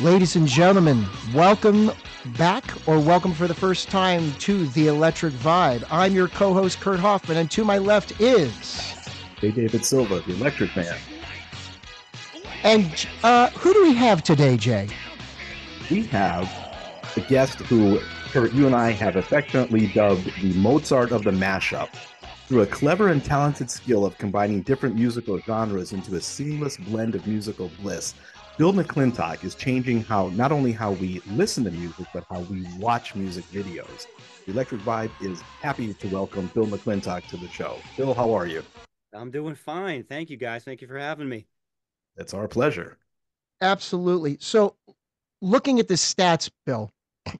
Ladies and gentlemen, welcome back or welcome for the first time to the Electric Vibe. I'm your co host, Kurt Hoffman, and to my left is. J. David Silva, the Electric Man. And uh, who do we have today, Jay? We have a guest who Kurt, you and I have affectionately dubbed the Mozart of the mashup. Through a clever and talented skill of combining different musical genres into a seamless blend of musical bliss, Bill McClintock is changing how not only how we listen to music, but how we watch music videos. The Electric Vibe is happy to welcome Bill McClintock to the show. Bill, how are you? I'm doing fine. Thank you, guys. Thank you for having me. It's our pleasure. Absolutely. So, looking at the stats, Bill,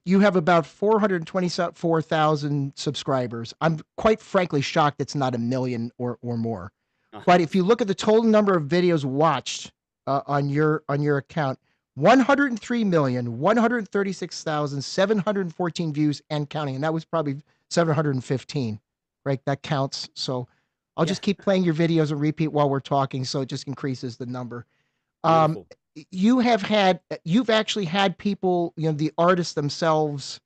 you have about 424,000 subscribers. I'm quite frankly shocked it's not a million or, or more. Uh-huh. But if you look at the total number of videos watched uh, on your on your account, 103 million 136,714 views and counting, and that was probably 715, right? That counts. So I'll yeah. just keep playing your videos and repeat while we're talking, so it just increases the number. Um, you have had you've actually had people you know the artists themselves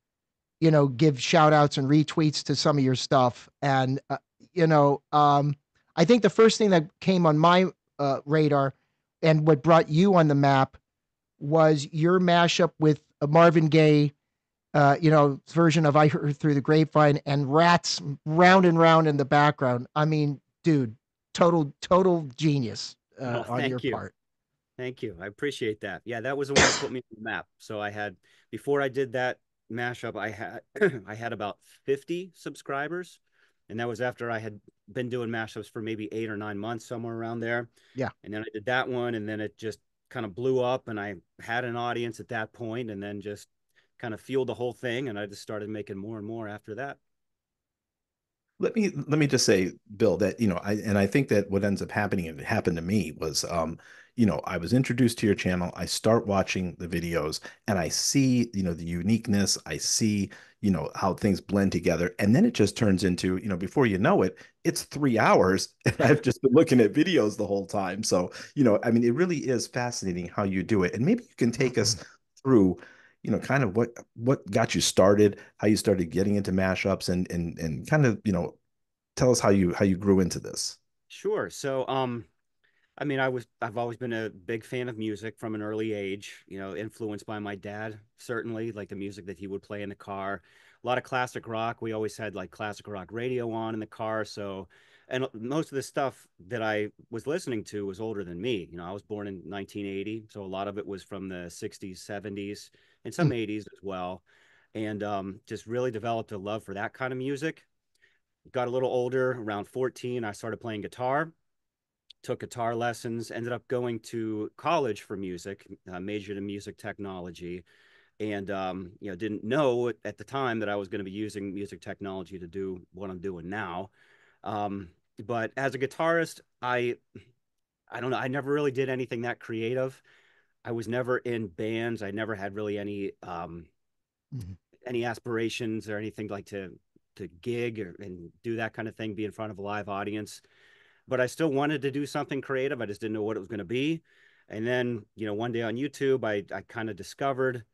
you know give shout outs and retweets to some of your stuff and uh, you know um i think the first thing that came on my uh, radar and what brought you on the map was your mashup with a marvin gaye uh, you know version of i heard through the grapevine and Ratt's round and round in the background i mean dude total total genius uh, oh, on your you. part Thank you. I appreciate that. Yeah, that was the one that put me on the map. So I had before I did that mashup, I had I had about 50 subscribers. And that was after I had been doing mashups for maybe eight or nine months, somewhere around there. Yeah. And then I did that one, and then it just kind of blew up, and I had an audience at that point, and then just kind of fueled the whole thing, and I just started making more and more after that let me let me just say bill that you know i and i think that what ends up happening and it happened to me was um you know, I was introduced to your channel. I start watching the videos and I see, you know, the uniqueness. I see, you know, how things blend together. And then it just turns into, you know, before you know it, it's three hours. And I've just been looking at videos the whole time. So, you know, I mean, it really is fascinating how you do it. And maybe you can take us mm-hmm. through, you know, kind of what what got you started, how you started getting into mashups and and and kind of, you know, tell us how you how you grew into this. Sure. So um I mean, I was I've always been a big fan of music from an early age, you know, influenced by my dad, certainly, like the music that he would play in the car. A lot of classic rock. We always had like classic rock radio on in the car, so and most of the stuff that I was listening to was older than me. You know, I was born in 1980, so a lot of it was from the 60s, 70s, and some mm. 80s as well. And um, just really developed a love for that kind of music. Got a little older, around 14, I started playing guitar took guitar lessons, ended up going to college for music, uh, majored in music technology, and um, you know didn't know at the time that I was going to be using music technology to do what I'm doing now. Um, but as a guitarist, I I don't know. I never really did anything that creative. I was never in bands. I never had really any um, mm-hmm. any aspirations or anything like to to gig or, and do that kind of thing, be in front of a live audience but I still wanted to do something creative. I just didn't know what it was going to be. And then, you know, one day on YouTube, I, I kind of discovered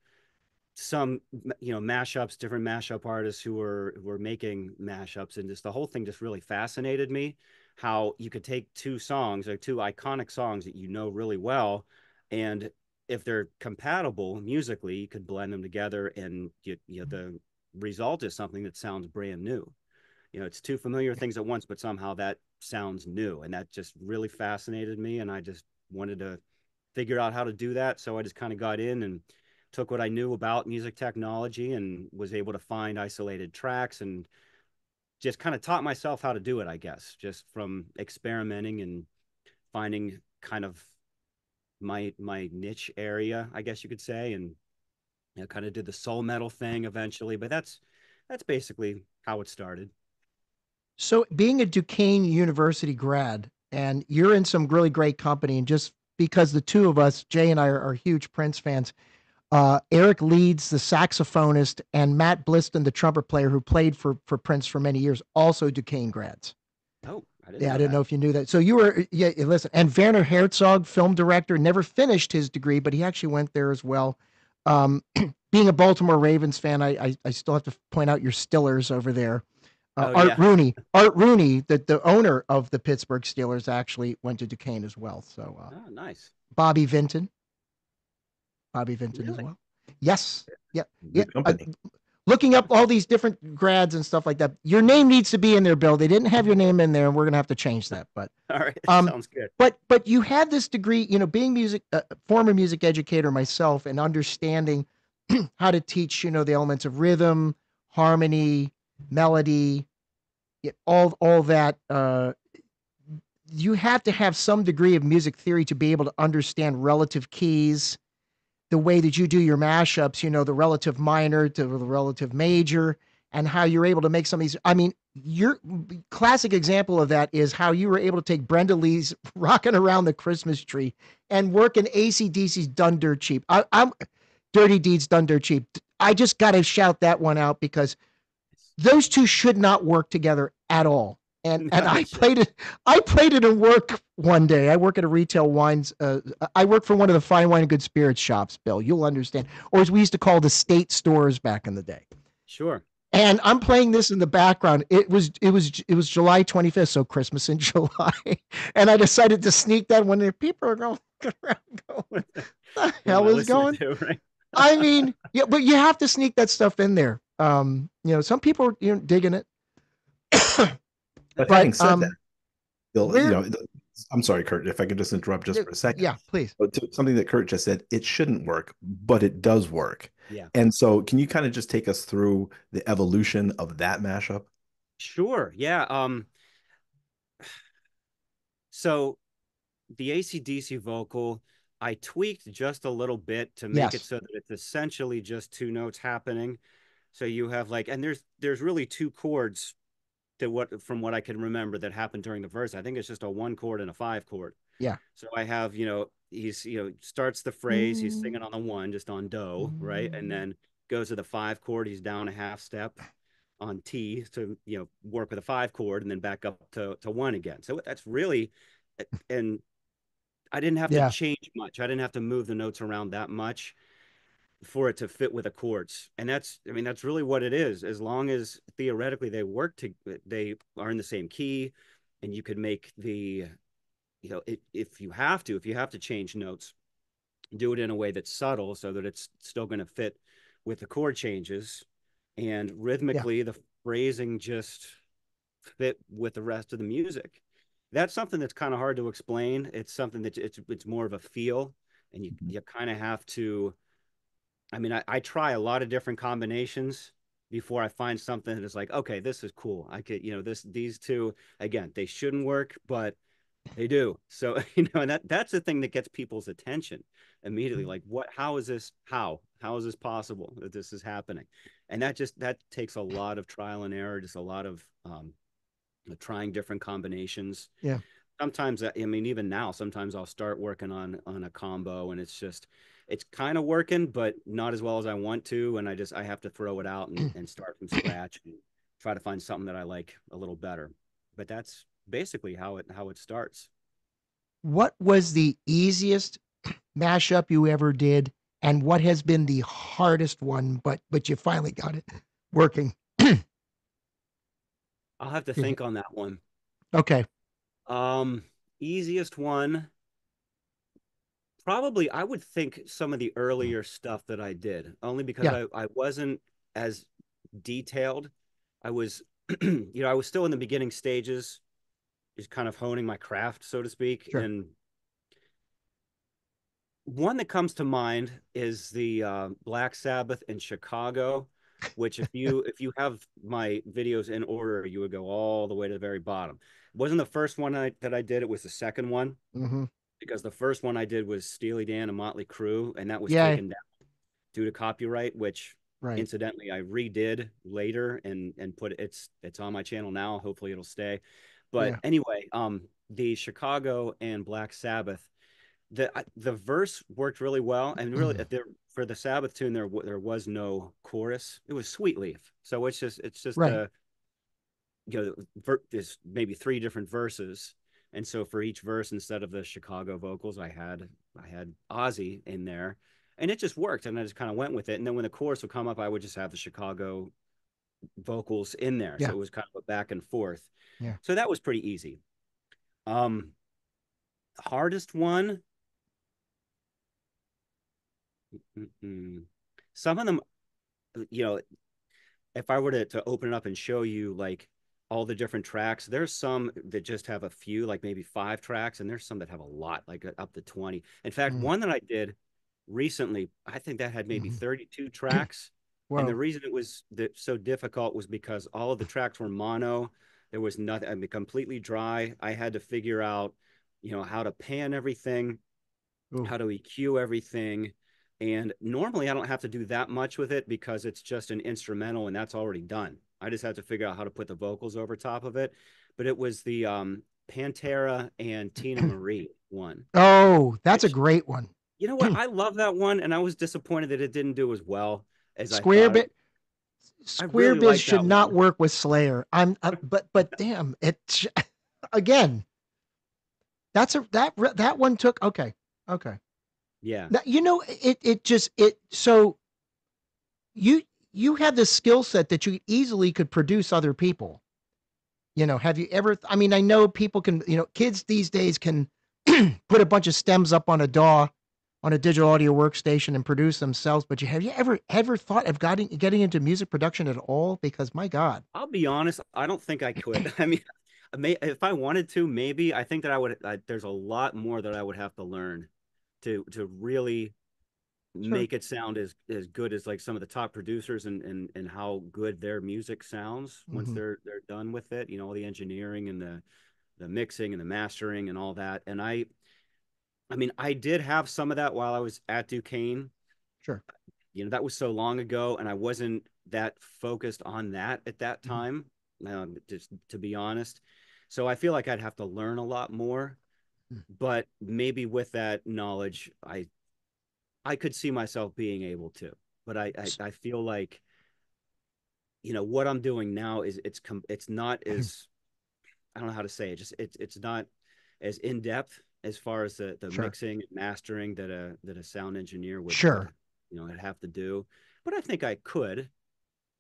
some, you know, mashups, different mashup artists who were, who were making mashups. And just the whole thing just really fascinated me how you could take two songs or two iconic songs that you know really well. And if they're compatible musically, you could blend them together and you, you know, the result is something that sounds brand new. You know it's two familiar things at once but somehow that sounds new and that just really fascinated me and i just wanted to figure out how to do that. So i just kind of got in and took what i knew about music technology and was able to find isolated tracks and just kind of taught myself how to do it i guess just from experimenting and finding kind of my my niche area i guess you could say and you know, kind of did the soul metal thing eventually but that's that's basically how it started so, being a Duquesne University grad, and you're in some really great company, and just because the two of us, Jay and I, are, are huge Prince fans. Uh, Eric Leeds, the saxophonist, and Matt Blistan, the trumpet player who played for for Prince for many years, also Duquesne grads. Oh, I didn't yeah, I didn't that. know if you knew that. So you were, yeah. Listen, and Werner Herzog, film director, never finished his degree, but he actually went there as well. Um, being a Baltimore Ravens fan, I, I, I still have to point out your Stillers over there. Uh, Oh, Art yeah. Rooney, Art Rooney, the, the owner of the Pittsburgh Steelers, actually went to Duquesne as well. So uh, Oh, nice. Bobby Vinton, Bobby Vinton as well. Yes, yeah, Good yeah. uh, company. Looking up all these different grads and stuff like that. Your name needs to be in there, Bill. They didn't have your name in there, and we're gonna have to change that. But All right. Um, Sounds good. but but you had this degree, you know, being music uh, former music educator myself, and understanding how to teach, you know, the elements of rhythm, harmony, melody, all all that. Uh, you have to have some degree of music theory to be able to understand relative keys, the way that you do your mashups. You know, the relative minor to the relative major, and how you're able to make some of these. I mean, your classic example of that is how you were able to take Brenda Lee's "Rocking Around the Christmas Tree" and work in AC/DC's "Done Dirt Cheap." I, I'm "Dirty Deeds Done Dirt Cheap." I just got to shout that one out because those two should not work together at all. And and I played it. I played it at work one day. I work at a retail wines. Uh, I work for one of the fine wine and good spirits shops. Bill, you'll understand, or as we used to call the state stores back in the day Sure. and I'm playing this in the background. It was it was it was July 25th, so Christmas in July, and I decided to sneak that when the people are going around going, the hell is going?" to, right? I mean, yeah, but you have to sneak that stuff in there. Um, you know, some people are you know digging it. But, but, having said um, that, Bill, you know, I'm sorry, Kurt, if I could just interrupt just for a second. Yeah, please. To something that Kurt just said, it shouldn't work, but it does work. Yeah. And so, can you kind of just take us through the evolution of that mashup? Sure. Yeah. Um. So, the AC/DC vocal, I tweaked just a little bit to make it so that it's essentially just two notes happening. So you have like, and there's there's really two chords that what from what I can remember that happened during the verse. I think it's just a one chord and a five chord. Yeah. So I have, you know, he's you know starts the phrase, he's mm-hmm. singing on the one, just on do, right, and mm-hmm. then goes to the five chord. He's down a half step on ti to you know work with a five chord and then back up to to one again. So that's really, and I didn't have Yeah. to change much. I didn't have to move the notes around that much for it to fit with the chords. And that's, I mean, that's really what it is. As long as theoretically they work to, they are in the same key, and you could make the, you know, it, if you have to, if you have to change notes, do it in a way that's subtle so that it's still going to fit with the chord changes, and rhythmically the phrasing just fit with the rest of the music. That's something that's kind of hard to explain. It's something that it's it's more of a feel, and you Mhm. you kind of have to. I mean, I, I try a lot of different combinations before I find something that's like, okay, this is cool. I could, you know, this these two again, they shouldn't work, but they do. So you know, and that that's the thing that gets people's attention immediately. Mm-hmm. Like, what? How is this? How? How is this possible that this is happening? And that just that takes a lot of trial and error, just a lot of um, uh, trying different combinations. Yeah. Sometimes uh, I mean, even now, sometimes I'll start working on on a combo, and it's just it's kind of working, but not as well as I want to, and I just I have to throw it out and, and start from scratch and try to find something that I like a little better. But that's basically how it how it starts. What was the easiest mashup you ever did, and what has been the hardest one? But but you finally got it working. I'll have to think on that one. Okay. Um, easiest one. Probably, I would think some of the earlier stuff that I did, only because Yeah. I, I wasn't as detailed. I was, you know, I was still in the beginning stages, just kind of honing my craft, so to speak. Sure. And one that comes to mind is the uh, Black Sabbath in Chicago, which if you if you have my videos in order, you would go all the way to the very bottom. It wasn't the first one I, that I did; it was the second one hmm because the first one I did was Steely Dan and Motley Crue, and that was Yeah. taken down due to copyright, which Right. incidentally I redid later and and put it's it's on my channel now. Hopefully it'll stay. But Yeah. anyway, um, the Chicago and Black Sabbath, the the verse worked really well, and really there for the Sabbath tune there there was no chorus. It was Sweet Leaf, so it's just it's just Right. uh you know ver- there's maybe three different verses and so for each verse instead of the chicago vocals i had i had ozzy in there and it just worked. And I just kind of went with it. And then when the chorus would come up, I would just have the Chicago vocals in there. Yeah. So it was kind of a back and forth. Yeah. So that was pretty easy. Um, hardest one. Mm-mm. Some of them, you know, if I were to, to open it up and show you like all the different tracks, there's some that just have a few, like maybe five tracks, and there's some that have a lot, like up to 20. In fact, Mm. one that I did recently, I think that had maybe Mhm. 32 tracks. Well, And the reason it was so difficult was because all of the tracks were mono. There was nothing, I mean, completely dry. I had to figure out, you know, how to pan everything, Ooh. how to EQ everything. And normally I don't have to do that much with it because it's just an instrumental and that's already done. I just had to figure out how to put the vocals over top of it. But it was the um, Pantera and Teena Marie one. oh, that's a great one. You know what? I love that one, and I was disappointed that it didn't do as well as Square I thought. bit. Square really Biz should not one. work with Slayer. I'm, uh, but but damn it. Again, that's a that that one took okay okay. Yeah. Now, you know it it just it so you you have this skill set that you easily could produce other people. You know, have you ever I mean, I know people can, you know, kids these days can put a bunch of stems up on a DAW on a digital audio workstation and produce themselves, but you have you ever ever thought of getting getting into music production at all because my god. I'll be honest. I don't think I could. I mean, may, if I wanted to, maybe. I think that I would. I, there's a lot more that I would have to learn to to really Sure. make it sound as as good as like some of the top producers and and and how good their music sounds once Mhm. they're they're done with it. You know, all the engineering and the the mixing and the mastering and all that. And I, I mean, I did have some of that while I was at Duquesne. Sure. You know, that was so long ago, and I wasn't that focused on that at that Mhm. time. Um, just to be honest, so I feel like I'd have to learn a lot more. Mm. But maybe with that knowledge, I I could see myself being able to. But I I, I feel like you know what I'm doing now is it's com- it's not as I don't know how to say it. Just it's it's not as in depth as far as the the Sure. mixing and mastering that a that a sound engineer would Sure. you know would have to do. But I think I could.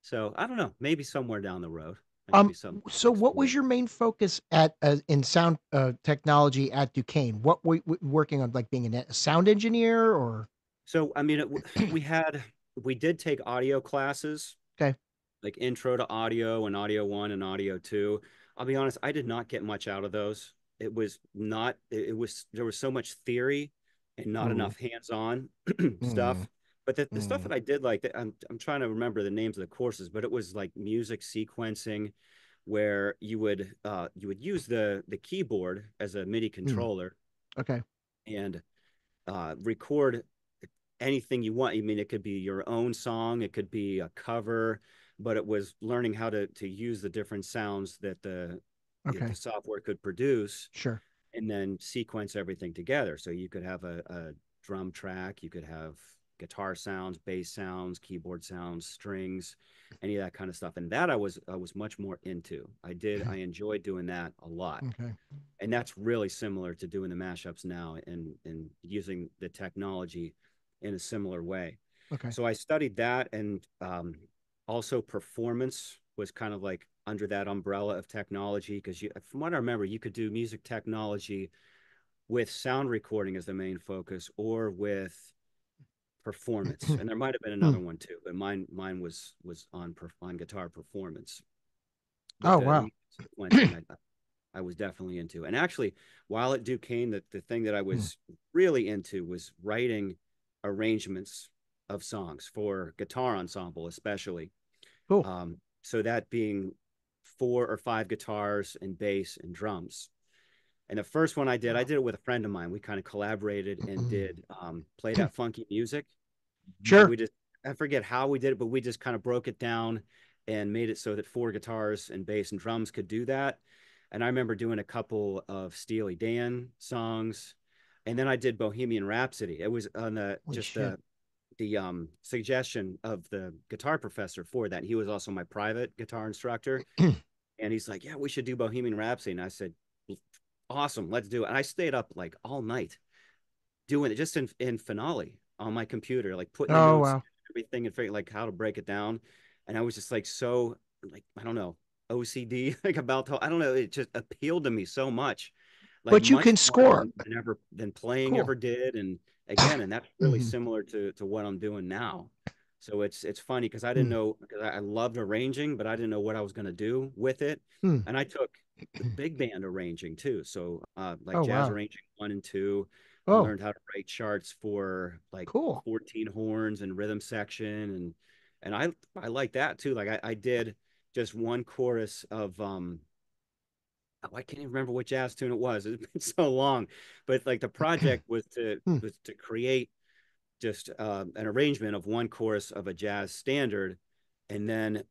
So I don't know. Maybe somewhere down the road. Um, be something to So, what was your main focus at uh, in sound uh, technology at Duquesne? What were you working on, like being a sound engineer or? So I mean, it, we had we did take audio classes. Okay. Like intro to audio and audio one and audio two. I'll be honest, I did not get much out of those. It was not. It, was there was so much theory and not Mm. enough hands-on stuff. Mm. But the, the stuff Mm. that I did like, that- I'm I'm trying to remember the names of the courses, but it was like music sequencing, where you would uh you would use the the keyboard as a MIDI controller Okay. and uh, record anything you want. I mean, it could be your own song, it could be a cover, but it was learning how to to use the different sounds that the, Okay. the software could produce, Sure. and then sequence everything together. So you could have a, a drum track, you could have guitar sounds, bass sounds, keyboard sounds, strings, any of that kind of stuff. And that I was I was much more into. I did I enjoyed doing that a lot Okay. and that's really similar to doing the mashups now and and using the technology in a similar way. Okay. so i studied that and um, also performance was kind of like under that umbrella of technology because you from what i remember you could do music technology with sound recording as the main focus or with performance. And there might have been another one too but mine mine was was on on guitar performance. But Oh, wow. I, I was definitely into and actually while at duquesne the, the thing that i was really into was writing arrangements of songs for guitar ensemble especially. Cool. um, so that being four or five guitars and bass and drums. And the first one i did i did it with a friend of mine. We kind of collaborated and did um, play that funky music. Sure. we just i forget how we did it but we just kind of broke it down and made it so that four guitars and bass and drums could do that. And i remember doing a couple of steely dan songs and then i did bohemian rhapsody it was on the Holy just shit. the the um suggestion of the guitar professor for that he was also my private guitar instructor and he's like yeah we should do bohemian rhapsody and i said awesome let's do it and i stayed up like all night doing it just in in finale on my computer, like putting Oh notes, wow. everything, and figuring like how to break it down. And I was just like so like I don't know OCD like about I don't know it just appealed to me so much. Like But you can score. than ever than playing Cool. ever did. And again, and that's really Mhm. similar to to what I'm doing now. So it's it's funny because I didn't Hmm. know because I I loved arranging, but I didn't know what I was gonna do with it. Hmm. And I took the big band arranging too. So uh like Oh, jazz wow. arranging one and two. I Oh, learned how to write charts for like cool. 14 horns and rhythm section and and I I like that too. Like I, I did just one chorus of um oh, I can't even remember what jazz tune it was. It's been so long. But like the project was to Hmm. was to create just uh, an arrangement of one chorus of a jazz standard and then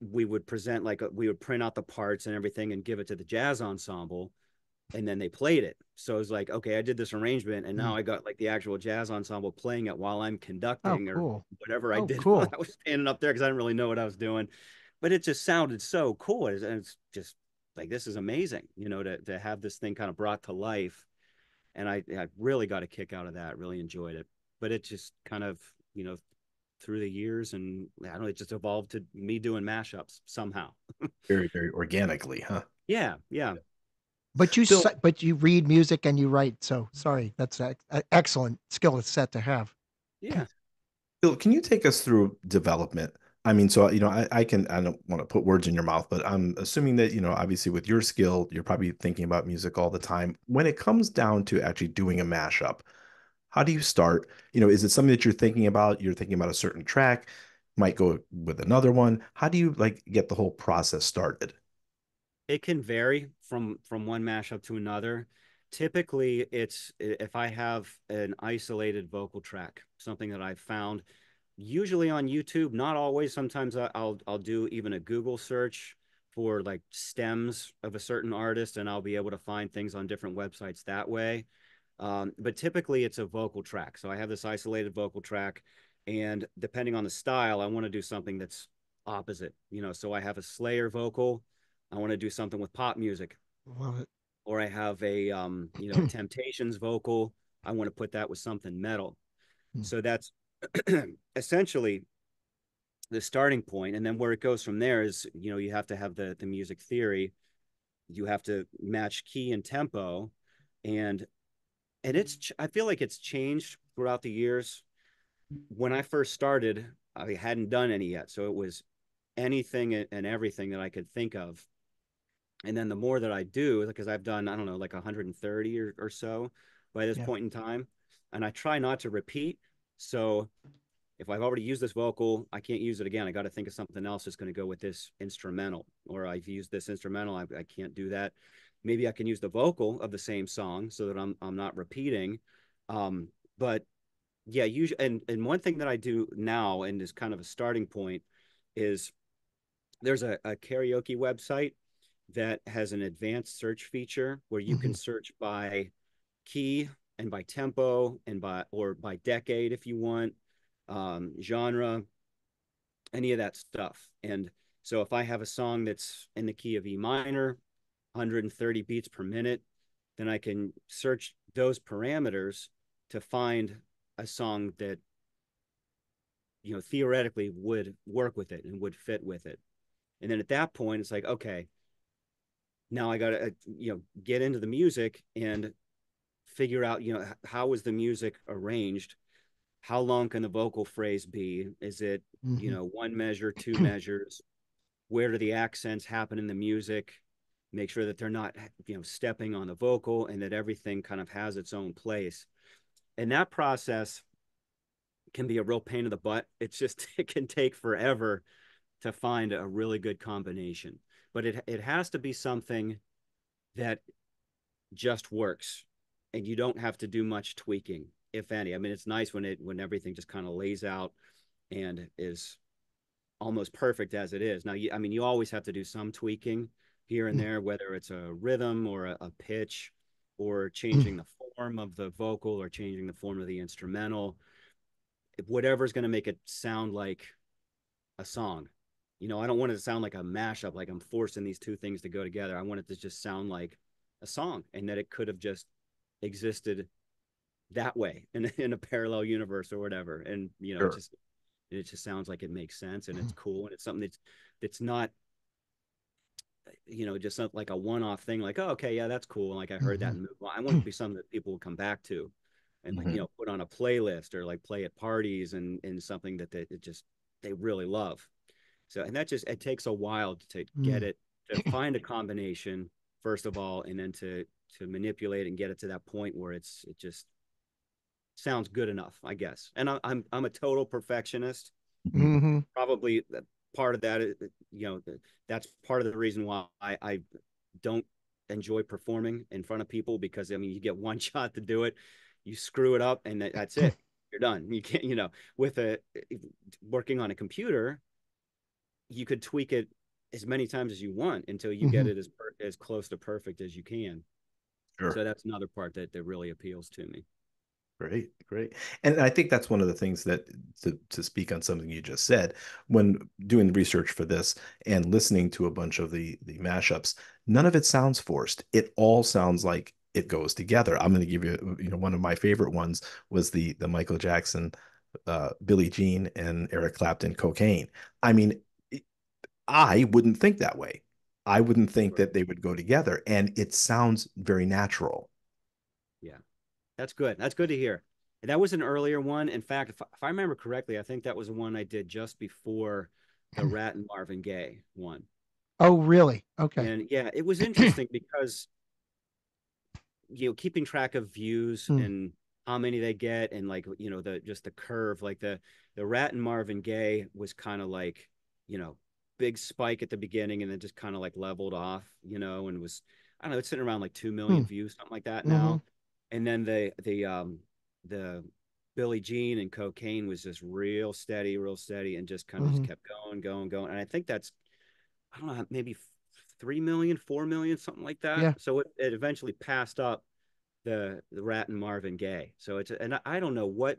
we would present like a, we would print out the parts and everything and give it to the jazz ensemble and then they played it so it was like okay i did this arrangement and now Hmm. i got like the actual jazz ensemble playing it while i'm Oh, conducting or cool. whatever i Oh, did cool. while i was standing up there because i didn't really know what i was doing but it just sounded so cool and it's just like this is amazing you know to, to have this thing kind of brought to life and I, I really got a kick out of that really enjoyed it but it just kind of you know through the years and i don't know it just evolved to me doing mashups somehow Very, very organically, huh? yeah yeah But you Bill- si- but you read music and you write. So sorry, that's an excellent skill set to have. yeah Bill, can you take us through development? I mean, so you know, I, I can I don't want to put words in your mouth, but I'm assuming that, you know, obviously with your skill, you're probably thinking about music all the time. When it comes down to actually doing a mashup, how do you start? You know, is it something that you're thinking about? You're thinking about a certain track, might go with another one. How do you like get the whole process started? it can vary from from one mashup to another typically it's if i have an isolated vocal track something that i've found usually on youtube not always sometimes i'll i'll do even a google search for like stems of a certain artist and i'll be able to find things on different websites that way um, but typically it's a vocal track so i have this isolated vocal track and depending on the style i want to do something that's opposite you know so i have a slayer vocal I want to do something with pop music, Love it. or I have a um, you know, Temptations vocal. I want to put that with something metal. Hmm. So that's essentially the starting point, and then where it goes from there is, you know, you have to have the the music theory. You have to match key and tempo, and and it's I feel like it's changed throughout the years. When I first started, I hadn't done any yet, so it was anything and everything that I could think of and then the more that I do, because I've done, I don't know, like 130 or, or so by this Yeah. point in time, and I try not to repeat. So if I've already used this vocal, I can't use it again. I got to think of something else that's going to go with this instrumental, or I've used this instrumental, I, I can't do that. Maybe I can use the vocal of the same song so that I'm I'm not repeating. Um, but yeah, usually, and and one thing that I do now, and is kind of a starting point, is there's a, a karaoke website that has an advanced search feature where you can search by key and by tempo and by or by decade if you want um, genre any of that stuff. And so if i have a song that's in the key of e minor 130 beats per minute then i can search those parameters to find a song that you know theoretically would work with it and would fit with it. And then at that point it's like okay now i got to you know get into the music and figure out you know how is the music arranged? How long can the vocal phrase be? Is it you Mhm. know one measure two measures? Where do the accents happen in the music? Make sure that they're not you know stepping on the vocal and that everything kind of has its own place. And that process can be a real pain in the butt. It's just it can take forever to find a really good combination. But it it has to be something that just works and you don't have to do much tweaking if any. I mean it's nice when it when everything just kind of lays out and is almost perfect as it is. Now you, i mean you always have to do some tweaking here and Mm. there whether it's a rhythm or a, a pitch or changing the form of the vocal or changing the form of the instrumental. Whatever's going to make it sound like a song. You know i don't want it to sound like a mashup like i'm forcing these two things to go together. I want it to just sound like a song and that it could have just existed that way in in a parallel universe or whatever. And you know, Sure. it just it just sounds like it makes sense and it's mm-hmm. cool and it's something that's that's not you know just not like a one-off thing like oh okay yeah that's cool like i heard that and move on. i want it to be something that people will come back to and like Mhm. you mm-hmm. know put on a playlist or like play at parties and and something that they it just they really love so and that just it takes a while to get mm. it to find a combination first of all and then to to manipulate and get it to that point where it's it just sounds good enough i guess and I, i'm i'm a total perfectionist hmm probably part of that is you know that's part of the reason why I, I don't enjoy performing in front of people because I mean you get one shot to do it, you screw it up and that's it. You're done. You can't you know with a working on a computer, you could tweak it as many times as you want until you get Mhm. it as per- as close to perfect as you can. Sure. So that's another part that that really appeals to me. Great, great. And I think that's one of the things that to, to speak on something you just said, when doing research for this and listening to a bunch of the the mashups, none of it sounds forced. It all sounds like it goes together. I'm going to give you, you know, one of my favorite ones was the the Michael Jackson, uh, Billie Jean and Eric Clapton cocaine. I mean, I wouldn't think that way. I wouldn't think that they would go together, and it sounds very natural. Yeah, that's good. That's good to hear. That was an earlier one. In fact, if, if I remember correctly, I think that was the one I did just before the Ratt and Marvin Gaye one. Oh, really? Okay. And yeah, it was interesting because you know, keeping track of views Hmm. and how many they get and like, you know, the just the curve, like the the Ratt and Marvin Gaye was kind of like, you know, big spike at the beginning and then just kind of like leveled off, you know, and was I don't know, it's sitting around like 2 million Hmm. views, something like that Mhm. now. And then the the um the Billie Jean and cocaine was just real steady, real steady, and just kind of Mhm. just kept going, going, going. And I think that's I don't know, maybe three million, four million, something like that. Yeah. So it, it eventually passed up the the Ratt and Marvin Gaye. So it's and I, I don't know what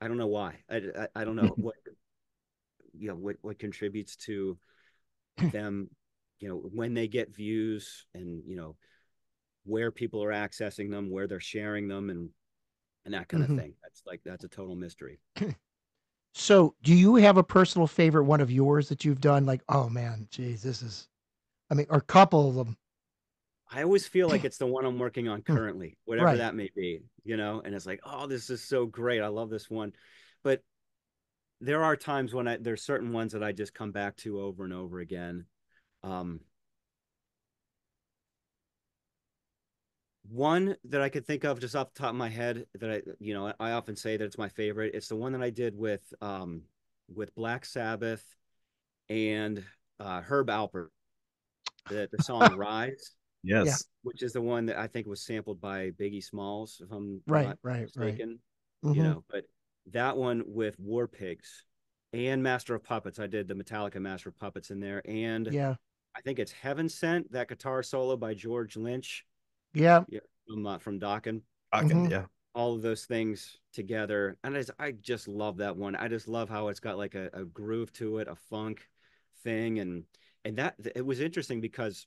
I don't know why. I, I, I don't know what you know what what contributes to them, you know, when they get views and you know where people are accessing them, where they're sharing them and and that kind Mhm. of thing. That's like that's a total mystery. So, do you have a personal favorite one of yours that you've done? Like, oh man, geez, this is, I mean, or a couple of them. I always feel like it's the one I'm working on currently, whatever Right. that may be, you know, and it's like, oh, this is so great. I love this one. But there are times when I there's certain ones that I just come back to over and over again. Um one that I could think of just off the top of my head that I you know, I often say that it's my favorite. It's the one that I did with um with Black Sabbath and uh Herb Alpert. The the song Rise Yes. which is the one that I think was sampled by Biggie Smalls, if I'm Right, not right, right. mistaken. Mhm. You know, but that one with War Pigs and Master of Puppets, I did the Metallica Master of Puppets in there, and Yeah. I think it's Heaven Sent, that guitar solo by George Lynch Yeah. from uh, from Dokken. Talking, Mhm. yeah. All of those things together, and I just, I just love that one. I just love how it's got like a, a groove to it, a funk thing, and and that it was interesting because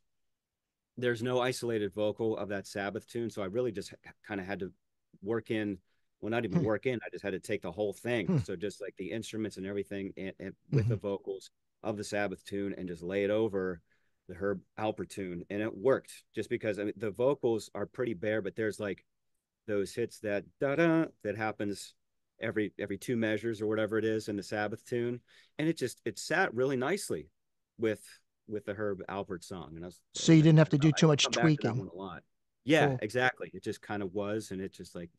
there's no isolated vocal of that Sabbath tune, so I really just kind of had to work in, well, not even Hmm. work in. I just had to take the whole Hmm. thing, so just like the instruments and everything, and, and with the vocals of the Sabbath tune, and just lay it over the Herb Alpert tune, and it worked. Just because I mean, the vocals are pretty bare, but there's like those hits that da da that happens every every two measures or whatever it is in the Sabbath tune, and it just it sat really nicely with with the Herb Alpert song, and I was So you didn't have to do I too much tweaking. a lot. Yeah, Cool. exactly. It just kind of was, and it just like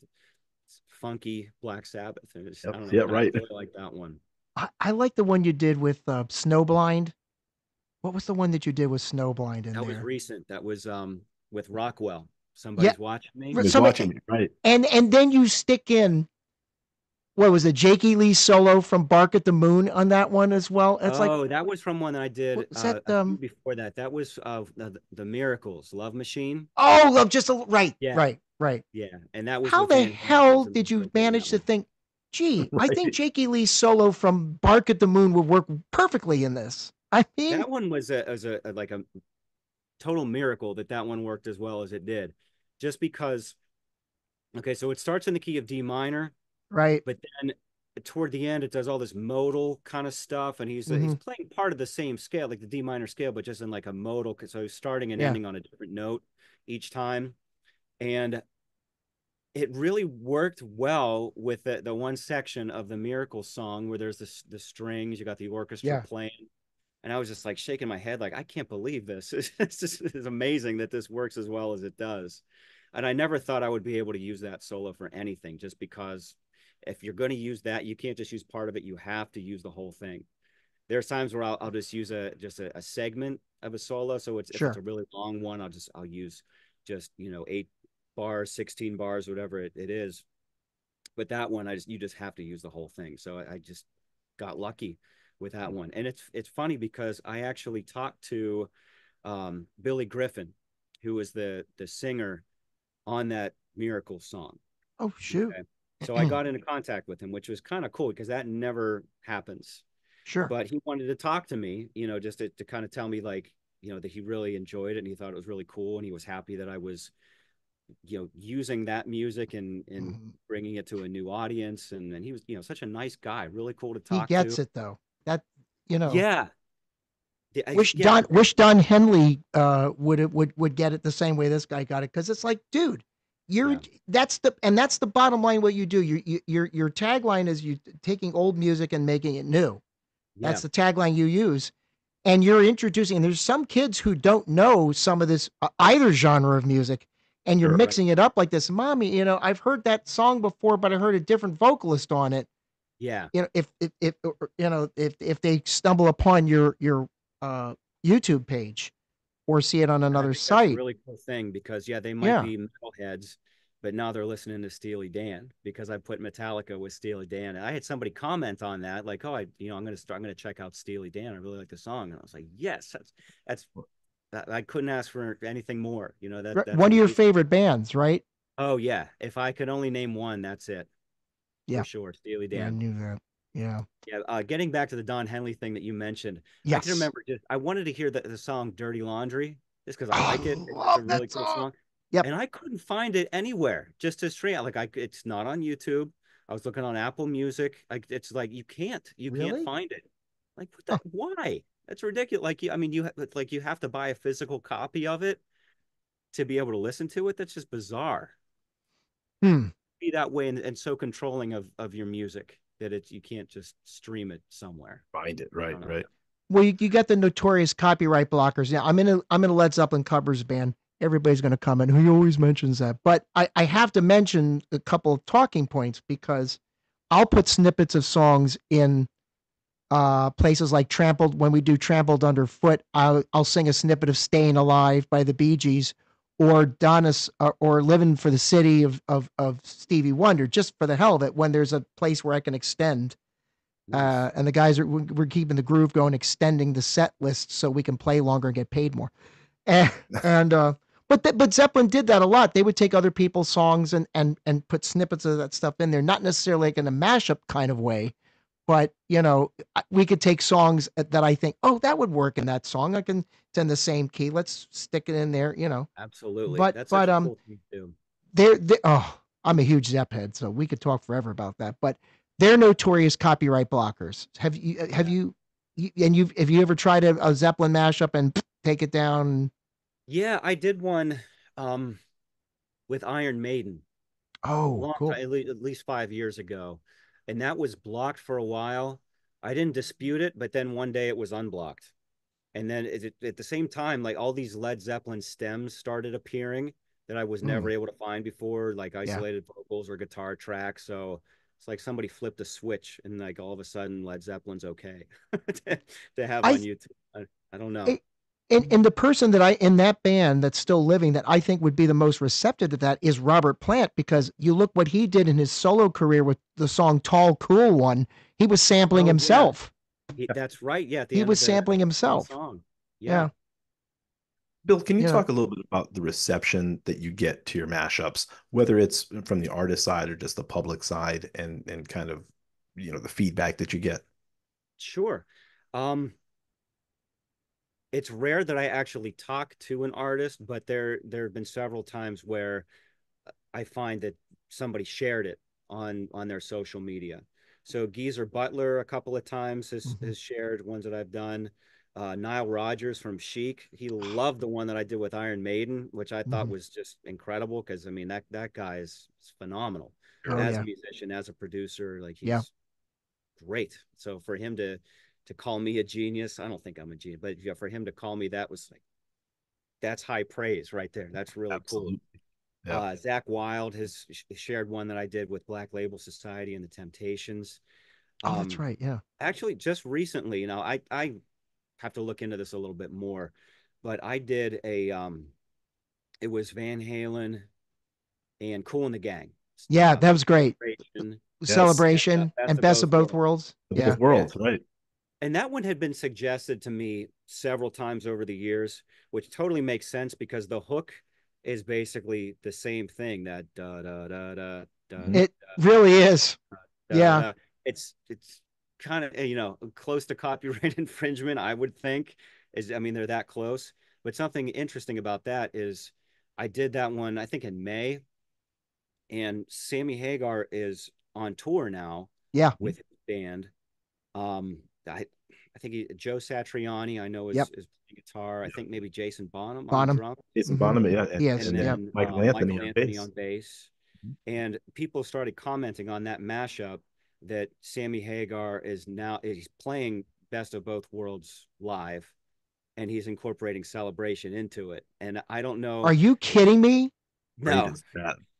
funky Black Sabbath, and it's, Yep. I don't know, Yeah, and right. I really like that one. I, I like the one you did with uh, Snowblind. What was the one that you did with Snowblind in That was recent. That was um with Rockwell. Somebody's watching me. For somebody- watching you, right? and and then you stick in what was it, Jakey Lee solo from Bark at the Moon on that one as well. It's like oh, that was from one that I did was uh, that, um, before that. That was uh, the, the Miracles, Love Machine. oh, love just a right, Yeah. right, right. Yeah, and that was How the hell did you manage to think, gee, I think Right. Jakey Lee's solo from Bark at the Moon would work perfectly in this? I mean, that one was a as a, a- like a total miracle that that one worked as well as it did just because Okay, so it starts in the key of D minor, right? but then toward the end it does all this modal kind of stuff, and he's he's Mhm. playing part of the same scale, like the D minor scale, but just in like a modal. So he's starting and Yeah. ending on a different note each time, and it really worked well with the, the one section of the miracle song where there's this the strings you got the orchestra Yeah. playing and i was just like shaking my head like i can't believe this it's just it's amazing that this works as well as it does and i never thought i would be able to use that solo for anything just because if you're going to use that you can't just use part of it you have to use the whole thing. There's times where i'll, I'll just use a just a, a segment of a solo so it's Sure. if it's a really long one i'll just i'll use just you know eight bars 16 bars whatever it, it is. But that one i just you just have to use the whole thing. So I, I just got lucky with that one. And it's it's funny because i actually talked to um, billy griffin who was the the singer on that miracle song. Oh shoot, Okay. So i got into contact with him which was kind of cool because that never happens sure. but he wanted to talk to me you know just to, to kind of tell me like you know that he really enjoyed it and he thought it was really cool and he was happy that i was you know using that music and and Mhm. bringing it to a new audience and and he was you know such a nice guy really cool to talk. he gets to it though. That you know. yeah Yeah, I- Wish yeah, Don wish Don Henley uh would would would get it the same way this guy got it because it's like, dude, you're Yeah. that's the and that's the bottom line. What you do, you, you your your tagline is you taking old music and making it new. yeah, That's the tagline you use. And you're introducing, and there's some kids who don't know some of this, uh, either genre of music, and you're mixing it up like this. Mommy, you know, I've heard that song before, but I heard a different vocalist on it. yeah You know, if, if, if you know, if, if they stumble upon your, your, uh, YouTube page or see it on another that's site. a really cool thing because yeah they might Yeah. be metalheads but now they're listening to Steely Dan because I put Metallica with Steely Dan. And I had somebody comment on that, like, "Oh, I, you know, I'm gonna start. I'm gonna check out Steely Dan. I really like the song." And I was like, "Yes, that's that's." That, I couldn't ask for anything more. You know that. Right, one of your favorite bands, right? Oh yeah, if I could only name one, that's it. Yeah. for sure, Steely Yeah, I Dan. knew that. Yeah. Yeah. Uh, getting back to the Don Henley thing that you mentioned, I can remember. Just I wanted to hear the, the song "Dirty Laundry" just because I Oh, like it. It's a really cool song. song. Yep. And I couldn't find it anywhere. Just to out, like I, it's not on YouTube. I was looking on Apple Music. Like it's like you can't, you Really? can't find it. Like what the, why? That's ridiculous. Like you, I mean, you ha- it's like you have to buy a physical copy of it to be able to listen to it. That's just bizarre. Hmm. Be that way and, and so controlling of of your music that it's you can't just stream it somewhere. Find it. Right. Right. Well, you, you got the notorious copyright blockers. Yeah, I'm in a I'm in a Led Zeppelin covers band. Everybody's going to come comment. He always mentions that, but I, I have to mention a couple of talking points because I'll put snippets of songs in uh, places like Trampled. When we do Trampled Underfoot, I'll I'll sing a snippet of "Staying Alive" by the Bee Gees, or Donis uh, or "Living for the City" of of of Stevie Wonder, just for the hell of it. When there's a place where I can extend uh, and the guys are we're, we're keeping the groove going, extending the set list so we can play longer and get paid more. And, and uh, but th- but Zeppelin did that a lot. They would take other people's songs and and and put snippets of that stuff in there, not necessarily like in a mashup kind of way, but you know we could take songs that I think, oh, that would work in that song. I can it's in the same key. Let's stick it in there. You know, Absolutely. But- That's but, um, cool do. they're, oh, I'm a huge Zepp head, so we could talk forever about that. But they're notorious copyright blockers. Have you uh, have you, you and you've have you ever tried a, a Zeppelin mashup and take it down? Yeah, I did one um with Iron Maiden Oh, long cool. time, at least five years ago, and that was blocked for a while. I didn't dispute it, but then one day it was unblocked, and then it, at the same time, like all these Led Zeppelin stems started appearing that I was Mm. never able to find before, like isolated vocals or guitar tracks. So it's like somebody flipped a switch, and like all of a sudden, Led Zeppelin's okay to, to have I on YouTube. I, I don't know. It- And and the person that I in that band that's still living that I think would be the most receptive to that is Robert Plant because you look what he did in his solo career with the song "Tall Cool One." He was sampling Oh, yeah. himself. He, that's right. Yeah, at the He end was of the sampling himself. song. Yeah. Yeah. Bill, can you Yeah. talk a little bit about the reception that you get to your mashups, whether it's from the artist side or just the public side, and and kind of you know the feedback that you get? Sure. Um, it's rare that I actually talk to an artist, but there there have been several times where I find that somebody shared it on on their social media. So Geezer Butler a couple of times has Mhm. has shared ones that I've done. Uh, Nile Rodgers from Chic, he loved the one that I did with Iron Maiden, which I thought Mhm. was just incredible because I mean that that guy is, is phenomenal Oh, as yeah. a musician, as a producer. Like he's Yeah. great. So for him to to call me a genius, I don't think I'm a genius, but yeah, for him to call me that was like that's high praise right there. That's really cool. Yeah. Uh, Zakk Wylde has sh- shared one that I did with Black Label Society and the Temptations. Oh, that's Um, right. Yeah. Actually, just recently, you know, I I have to look into this a little bit more, but I did a um, it was Van Halen and Kool and the Gang. Yeah, Uh, that was great. celebration. Celebration Best and of best both of both worlds. worlds. Both Yeah. worlds, right? And that one had been suggested to me several times over the years, which totally makes sense because the hook is basically the same thing. That da da da da da. It really is. da, yeah. da. It's it's kind of you know close to copyright infringement, I would think. Is I mean they're that close. But something interesting about that is I did that one I think in May, and Sammy Hagar is on tour now Yeah. with his band. Um, I I think he, Joe Satriani, I know is, Yep. is playing guitar. I think maybe Jason Bonham, Bonham. on drums, Jason Mhm. Bonham, yeah, and, Yes, and and yeah. then then Michael uh, Anthony Michael on Anthony bass. on bass. Mhm. And people started commenting on that mashup that Sammy Hagar is now he's playing Best of Both Worlds live, and he's incorporating Celebration into it. And I don't know. Are you kidding me? No,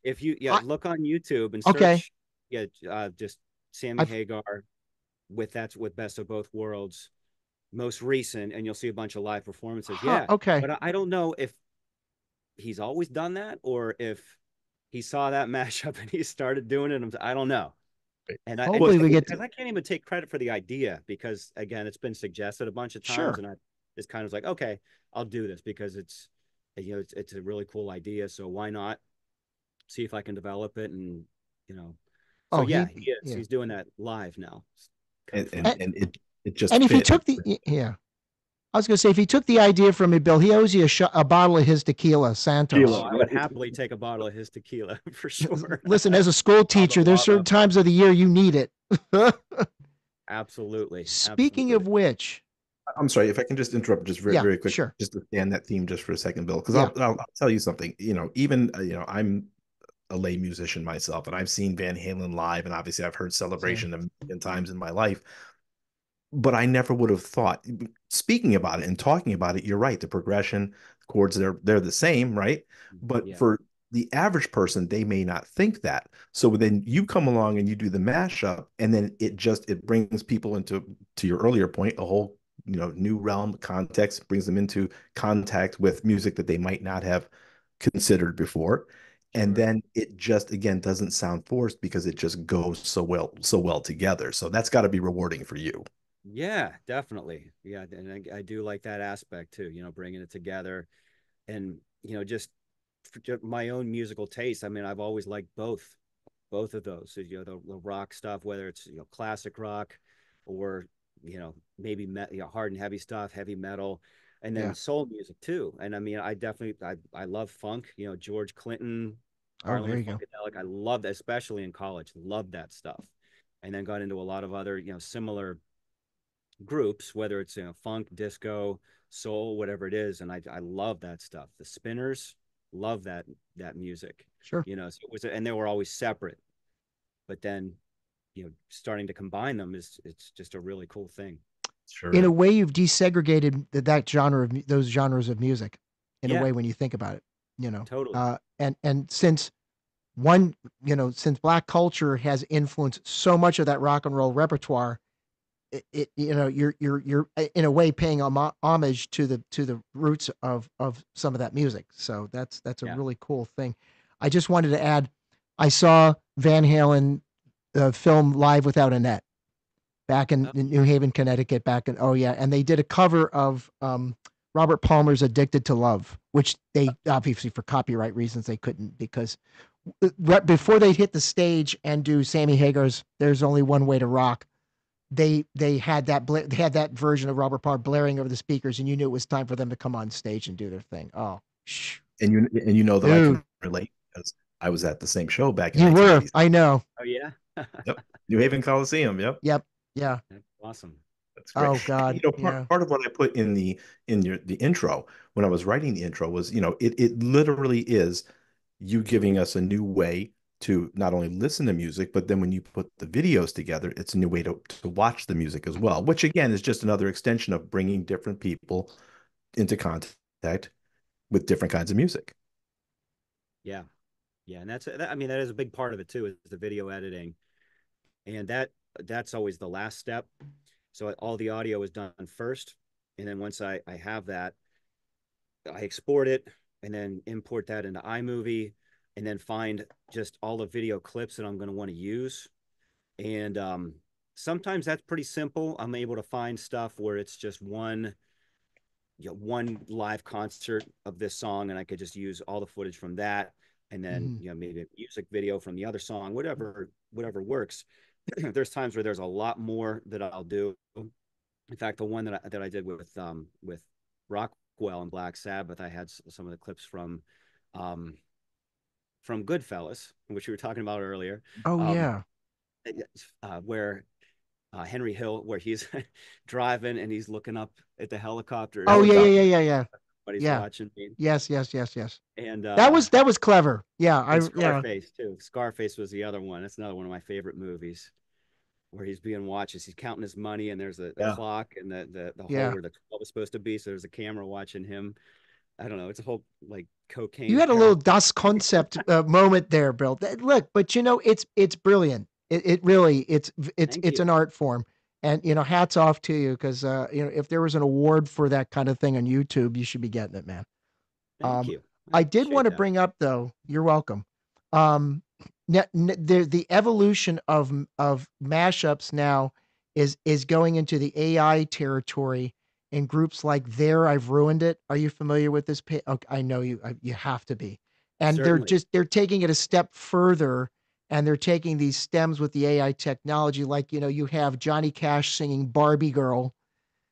if you yeah I- look on YouTube and search Okay. yeah uh, just Sammy I've- Hagar with that's with Best of Both Worlds most recent and you'll see a bunch of live performances. Huh, yeah Okay. but I, I don't know if he's always done that or if he saw that mashup and he started doing it. I don't know. And I, Hopefully and- we get because I can't even take credit for the idea because again it's been suggested a bunch of times Sure. and I it's kind of like okay I'll do this because it's you know it's, it's a really cool idea. So why not see if I can develop it and you know. So Oh, he- he, is. yeah. he's doing that live now It's And, and, and it it just and if he took the yeah, I was gonna say if he took the idea from me, Bill, he owes you a, shot, a bottle of his tequila, Santos. Tequila. I would happily take a bottle of his tequila for sure Listen, as a school teacher, there's certain times of the year you need it. absolutely Speaking of which, I'm sorry if I can just interrupt just very, Yeah, very quick, sure. just to stay on that theme just for a second, Bill, because Yeah. I'll, I'll, I'll tell you something. You know, even uh, you know, I'm a lay musician myself, and I've seen Van Halen live, and obviously I've heard Celebration a million times in my life. But I never would have thought. Speaking about it and talking about it, you're right. The progression, the chords, they're they're the same, right? Mm-hmm. But Yeah. for the average person, they may not think that. So then you come along and you do the mashup, and then it just it brings people into to your earlier point, a whole you know new realm context, brings them into contact with music that they might not have considered before. And then it just again doesn't sound forced because it just goes so well so well together. So that's got to be rewarding for you. Yeah, definitely. Yeah, and I, I do like that aspect too. You know, bringing it together, and you know, just for my own musical taste. I mean, I've always liked both, both of those. So, you know, the, the rock stuff, whether it's you know classic rock, or you know maybe me, you know, hard and heavy stuff, heavy metal, and then Yeah. soul music too. And I mean, I definitely I I love funk. You know, George Clinton, oh, there you go. Funkadelic. I loved, especially in college, loved that stuff, and then got into a lot of other you know similar groups, whether it's you know funk, disco, soul, whatever it is, and I I love that stuff. The Spinners love that that music, Sure. you know. So it was, and they were always separate, but then you know starting to combine them is it's just a really cool thing. Sure. In a way, you've desegregated th- that genre of those genres of music. In Yeah. a way, when you think about it, you know. Totally. Uh, and and since one, you know, since black culture has influenced so much of that rock and roll repertoire, it, it you know you're you're you're in a way paying homage to the to the roots of of some of that music. So that's that's a Yeah. really cool thing. I just wanted to add, I saw Van Halen uh, film Live Without a Net back in, in New Haven, Connecticut. Back in oh yeah, and they did a cover of um, Robert Palmer's "Addicted to Love," which they obviously for copyright reasons they couldn't because uh, right before they hit the stage and do Sammy Hagar's "There's Only One Way to Rock." They they had that bla- they had that version of Robert Palmer blaring over the speakers, and you knew it was time for them to come on stage and do their thing. Oh, shh. and you and you know that I can relate because I was at the same show back in You were. I know. Oh yeah. yep. New Haven Coliseum. Yep. Yep. Yeah. That's awesome. That's great. Oh God. you know, part, yeah. part of what I put in the in your the intro when I was writing the intro was, you know, it it literally is you giving us a new way to not only listen to music, but then when you put the videos together, it's a new way to to watch the music as well, which again is just another extension of bringing different people into contact with different kinds of music. Yeah. Yeah, and that's that, I mean that is a big part of it too is the video editing. And that that's always the last step. So all the audio is done first and then once I I have that I export it and then import that into iMovie and then find just all the video clips that I'm going to want to use. And um sometimes that's pretty simple. I'm able to find stuff where it's just one you know, one live concert of this song and I could just use all the footage from that and then Mhm. you know maybe a music video from the other song whatever whatever works there's times where there's a lot more that I'll do in fact the one that I, that I did with um with Rockwell and Black Sabbath I had some of the clips from um from Goodfellas which we were talking about earlier Oh um, yeah. uh, where uh, Henry Hill, where he's driving and he's looking up at the helicopter. Oh yeah, yeah, yeah, yeah, yeah. But he's yeah. watching me. Yes, yes, yes, yes. And uh, That was that was clever. Yeah, I and yeah. Scarface too. Scarface was the other one. That's another one of my favorite movies, where he's being watched. as He's counting his money, and there's a, Yeah. clock, and the the, the hole Yeah. where the twelve is supposed to be. So there's a camera watching him. I don't know. It's a whole like cocaine. You had a parallel- little dust concept uh, moment there, Bill. That- Look, but you know, it's it's brilliant. It, it really it's it's Thank it's you. an art form, and you know, hats off to you because uh, you know if there was an award for that kind of thing on YouTube, you should be getting it, man. Thank um, you. I did want to bring up though. You're welcome. Um, the the evolution of of mashups now is is going into the AI territory in groups like There I've Ruined It. Are you familiar with this? Okay, I know you. I- You have to be. And they're just they're taking it a step further, and they're taking these stems with the AI technology. Like you know, you have Johnny Cash singing Barbie Girl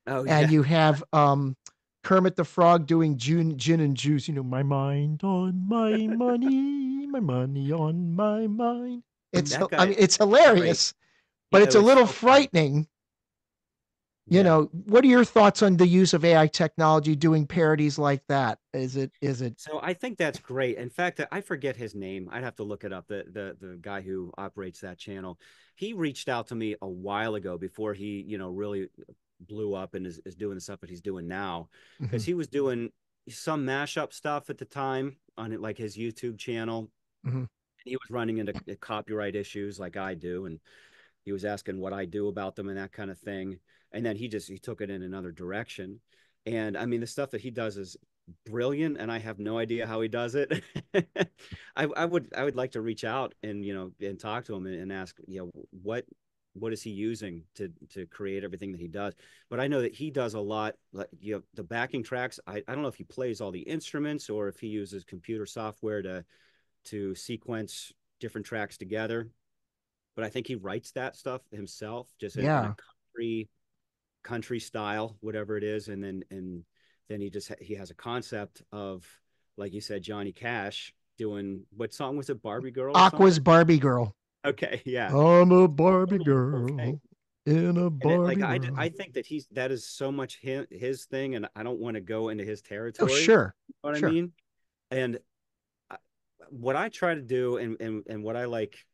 Oh and yeah. you have um Kermit the Frog doing gin, gin and juice. You know, my mind on my money, my money on my mind. It's I mean, it's hilarious, but Yeah, it's a little so frightening. You Yeah. know, what are your thoughts on the use of AI technology doing parodies like that? Is it is it So I think that's great. In fact, I forget his name. I'd have to look it up. The the the guy who operates that channel. He reached out to me a while ago before he, you know, really blew up and is, is doing the stuff that he's doing now. Because Mhm, he was doing some mashup stuff at the time on it, like his YouTube channel. Mhm. He was running into copyright issues like I do, and he was asking what I do about them and that kind of thing. And then he just he took it in another direction. And I mean, the stuff that he does is brilliant, and I have no idea how he does it. I, I would I would like to reach out and you know and talk to him and, and ask you know what what is he using to to create everything that he does. But I know that he does a lot like you know the backing tracks. I, I don't know if he plays all the instruments or if he uses computer software to to sequence different tracks together. But I think he writes that stuff himself, just in, Yeah. a country country style, whatever it is, and then and then he just he has a concept of like you said, Johnny Cash doing what song was it? Barbie Girl. Aqua's something? Barbie Girl? Okay, yeah. I'm a Barbie oh, girl cool thing. in a And it, Barbie like I. I think that he's that is so much his, his thing, and I don't want to go into his territory. oh, territory. sure. You know what sure. I mean? And uh, what I try to do, and and and what I like,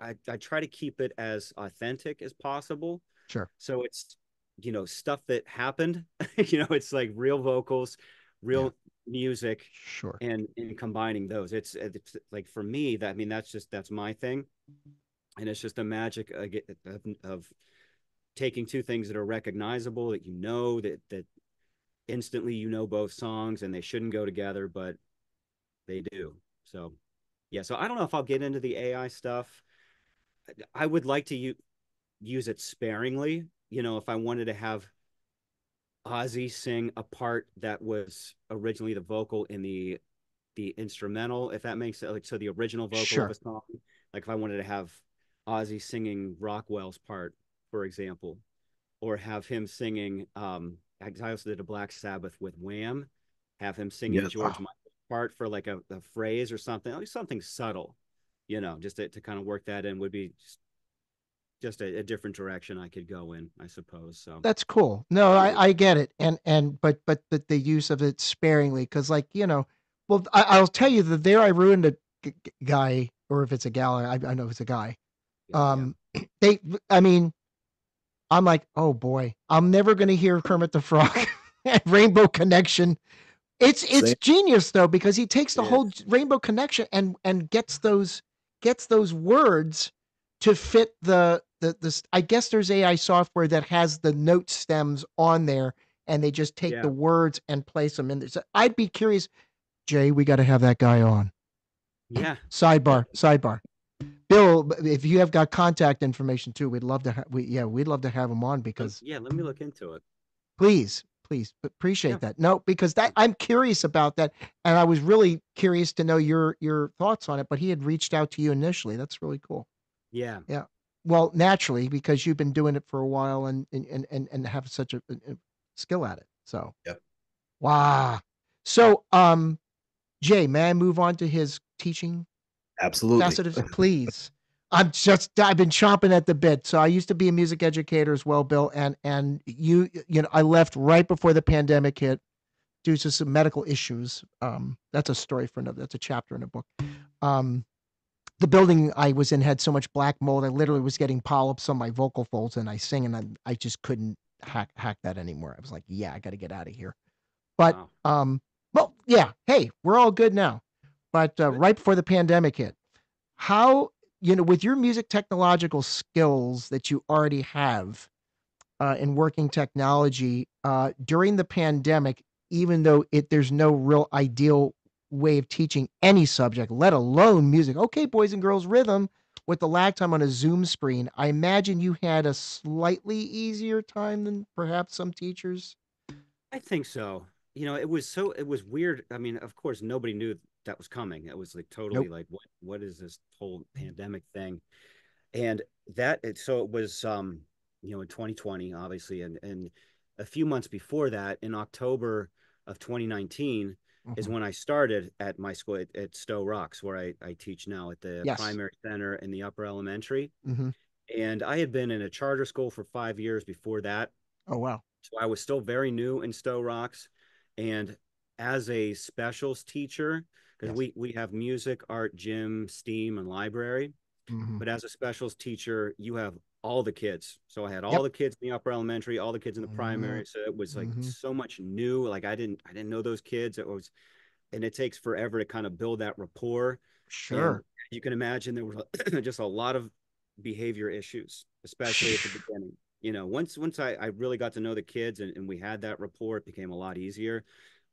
I, I try to keep it as authentic as possible. Sure. So it's you know stuff that happened. you know, it's like real vocals, real music, Sure. and and combining those. It's it's like for me that I mean that's just that's my thing, and it's just a magic uh, of, of taking two things that are recognizable that you know that that instantly you know both songs and they shouldn't go together, but they do. So yeah, so I don't know if I'll get into the AI stuff. I would like to u- use it sparingly. You know, if I wanted to have Ozzy sing a part that was originally the vocal in the the instrumental, if that makes it like so the original vocal Sure. of a song. Like if I wanted to have Ozzy singing Rockwell's part, for example, or have him singing um I also did a Black Sabbath with Wham, have him singing Yes. George. Part for like a, a phrase or something, like something subtle, you know, just to, to kind of work that in would be just, just a, a different direction I could go in, I suppose. So That's cool. No, I, I get it. And and but but the, the use of it sparingly, because like you know, well, I, I'll tell you that there I ruined a g- guy, or if it's a gal, I, I know it's a guy. yeah, yeah. Um, they, I mean, I'm like, oh boy, I'm never gonna hear Kermit the Frog Rainbow Connection. It's it's Same. genius though because he takes the It whole Rainbow Connection and and gets those gets those words to fit the the this. I guess there's AI software that has the note stems on there, and they just take Yeah. the words and place them in there. So I'd be curious, Jay. We got to have that guy on. yeah, Sidebar, sidebar. Bill, if you have got contact information too, we'd love to. Ha- we yeah, we'd love to have him on because yeah. Let me look into it. please, please, p- appreciate Yeah. that. No, because that I'm curious about that, and I was really curious to know your your thoughts on it. But he had reached out to you initially. That's really cool. Yeah, Yeah. Well, naturally, because you've been doing it for a while and and and and, and have such a, a- a skill at it. So Yep. wow. So um, Jay, may I move on to his teaching Absolutely. facet please i'm just i've been chomping at the bit so i used to be a music educator as well bill and and you you know i left right before the pandemic hit due to some medical issues um that's a story for another that's a chapter in a book um the building i was in had so much black mold i literally was getting polyps on my vocal folds and i sing and i, I just couldn't hack hack that anymore i was like yeah i got to get out of here but wow. um, well, yeah. Hey, we're all good now. But uh, right before the pandemic hit, how you know with your music technological skills that you already have uh, in working technology uh, during the pandemic, even though it there's no real ideal way of teaching any subject, let alone music. Okay, boys and girls, rhythm with the lag time on a Zoom screen. I imagine you had a slightly easier time than perhaps some teachers. I think so. You know, it was so it was weird. I mean, of course, nobody knew that was coming. It was like totally like what what is this whole pandemic thing? And that it, so it was um, you know, in 2020, obviously, and and a few months before that, in October of 2019, is Mhm. when I started at my school at, at Sto-Rox, where I, I teach now at the Yes. primary center in the upper elementary. Mhm. And I had been in a charter school for five years before that. Oh wow. So I was still very new in Sto-Rox. And as a specials teacher, because Yes. we, we have music, art, gym, STEAM, and library. Mhm. But as a specials teacher, you have all the kids. So I had all Yep. the kids in the upper elementary, all the kids in the Mhm. primary. So it was like Mhm. so much new. Like I didn't I didn't know those kids. It was and it takes forever to kind of build that rapport. Sure. And you can imagine there were just a lot of behavior issues, especially at the beginning. You know, once once I, I really got to know the kids and, and we had that rapport, it became a lot easier.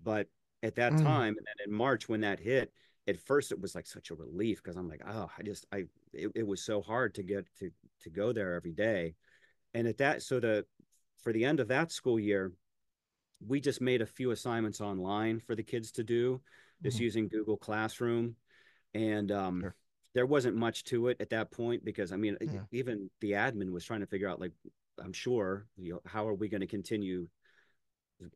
But at that Mm. time, and then in March when that hit, at first it was like such a relief because I'm like, oh, I just I it, it was so hard to get to to go there every day. And at that, so the for the end of that school year, we just made a few assignments online for the kids to do, just Mhm. using Google Classroom. And um, Sure. there wasn't much to it at that point because I mean, Yeah. even the admin was trying to figure out, like, I'm sure, you know, how are we going to continue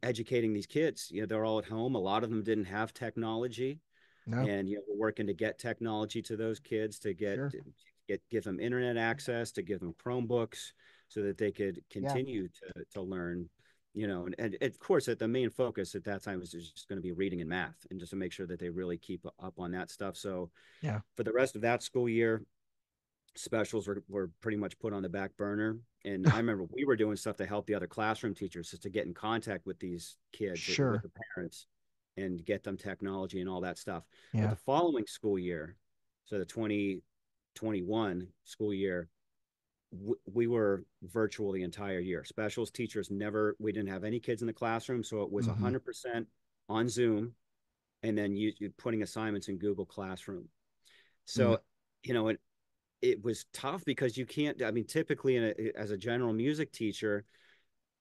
educating these kids? You know, they're all at home. A lot of them didn't have technology, No. and you know, we're working to get technology to those kids to get Sure. to get give them internet access, to give them Chromebooks, so that they could continue to to learn. You know, and, and of course, at the main focus at that time was just going to be reading and math, and just to make sure that they really keep up on that stuff. So, Yeah. for the rest of that school year, specials were, were pretty much put on the back burner. And I remember we were doing stuff to help the other classroom teachers just to get in contact with these kids, and Sure. with the parents, and get them technology and all that stuff. But the following school year, so the 2021 school year, we were virtual the entire year. Specials teachers never, we didn't have any kids in the classroom. So it was Mhm. 100% on Zoom and then you, you putting assignments in Google Classroom. So, you know, it, it was tough because you can't, I mean, typically in a, as a general music teacher,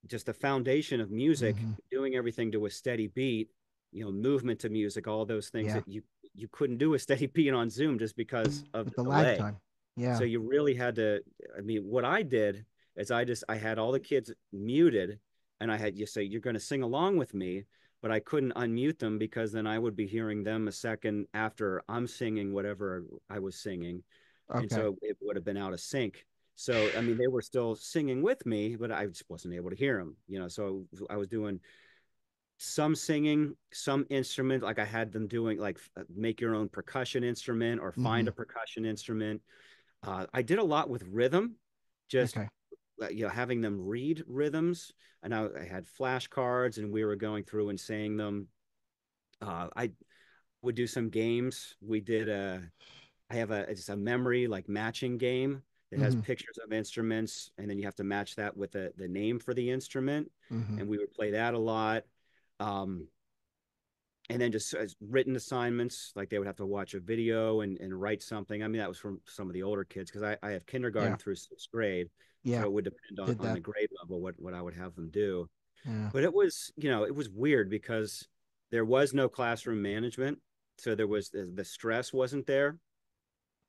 just the foundation of music, Mhm. doing everything to a steady beat, you know, movement to music, all those things Yeah. that you, you couldn't do a steady beat on Zoom just because of With the delay. lag time. Yeah. So you really had to. I mean, what I did is I just I had all the kids muted, and I had you say you're going to sing along with me, but I couldn't unmute them because then I would be hearing them a second after I'm singing whatever I was singing. Okay. And so it would have been out of sync. So, I mean, they were still singing with me, but I just wasn't able to hear them, you know. So I was doing some singing, some instrument, like I had them doing, like uh, make your own percussion instrument or find Mhm. a percussion instrument. Uh, I did a lot with rhythm, just Okay. uh, you know having them read rhythms and I, I had flashcards and we were going through and saying them uh, i would do some games we did a i have a it's a memory like matching game that has Mhm. pictures of instruments and then you have to match that with the, the name for the instrument Mhm. and we would play that a lot um, and then just as written assignments like they would have to watch a video and, and write something i mean that was from some of the older kids because I, I have kindergarten Yeah. through sixth grade Yeah. so it would depend on, on the grade level what, what I would have them do. Yeah. But it was, you know, it was weird because there was no classroom management. So there was the, the stress wasn't there.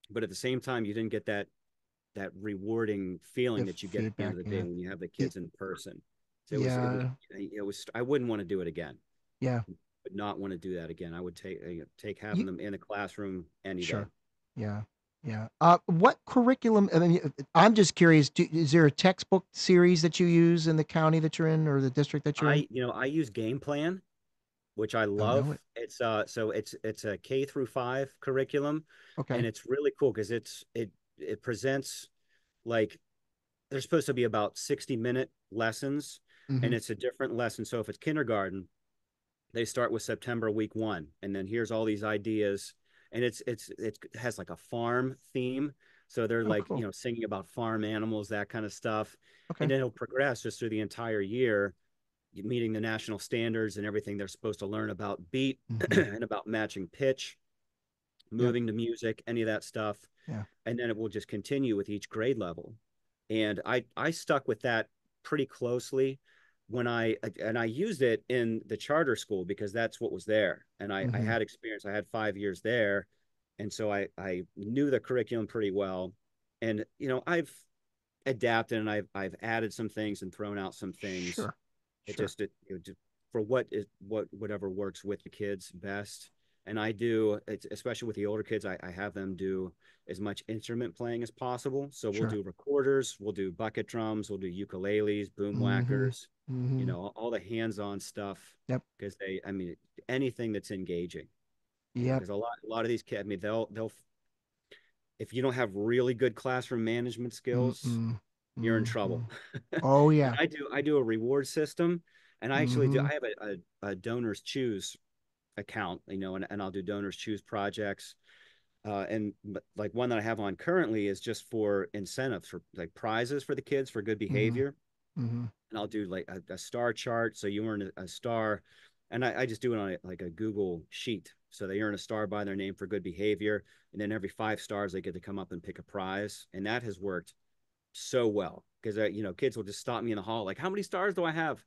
But at the same time, you didn't get that that rewarding feeling The that you get at the end of the day yeah. when you have the kids in person. So it was, Yeah. it was, it was I wouldn't want to do it again. Yeah. Would not want to do that again. I would take uh, take having them in the classroom any day. Sure. Yeah. Yeah. Uh, what curriculum? I mean, I'm just curious. Do, is there a textbook series that you use in the county that you're in or the district that you're in? I you know I use Game Plan, which I love. it. It's uh so it's it's a K through five curriculum, Okay. and it's really cool because it's it it presents like there's supposed to be about 60 minute lessons Mhm. and it's a different lesson so if it's kindergarten they start with september week one and then here's all these ideas and it's it's it has like a farm theme so they're Oh, like cool. you know singing about farm animals that kind of stuff Okay. and then it'll progress just through the entire year meeting the national standards and everything they're supposed to learn about beat Mhm. and about matching pitch moving to music any of that stuff Yeah. and then it will just continue with each grade level and i i stuck with that pretty closely when i and i used it in the charter school because that's what was there and i, I Mhm. had experience i had five years there and so i i knew the curriculum pretty well and you know i've adapted and i've i've added some things and thrown out some things Sure. It Sure. just it, it just for what is what whatever works with the kids best and i do it's especially with the older kids i, I have them do as much instrument playing as possible so we'll do recorders we'll do bucket drums we'll do ukuleles boom Mhm. whackers Mhm. you know all, the hands-on stuff Yep. because they i mean anything that's engaging Yep. because a lot a lot of these kids i mean they'll they'll if you don't have really good classroom management skills Mm-mm. You're in trouble Mhm. Oh yeah. I do I do a reward system, and I actually do. Mhm. I have a, a, a DonorsChoose account, you know, and, and I'll do DonorsChoose projects. Uh, and like one that I have on currently is just for incentives for like prizes for the kids for good behavior. hmm And I'll do like a, a star chart, so you earn a, a star, and I, I just do it on a, like a Google sheet, so they earn a star by their name for good behavior, and then every five stars they get to come up and pick a prize, and that has worked so well because you know kids will just stop me in the hall like how many stars do i have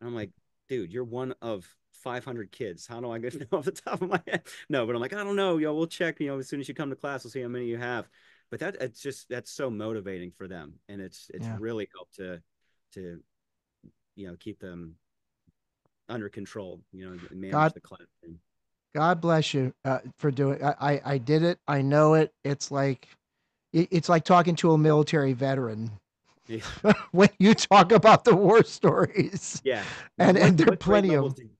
and i'm like dude you're one of 500 kids how do i get off the top of my head no but i'm like i don't know yo we'll check you know as soon as you come to class we'll see how many you have but that it's just that's so motivating for them and it's it's Yeah. really helped to to you know keep them under control you know manage God- the class God bless you uh, for doing. I, I I did it. I know it. It's like it's like talking to a military veteran yeah when you talk about the war stories. yeah And- What- and there are plenty of did-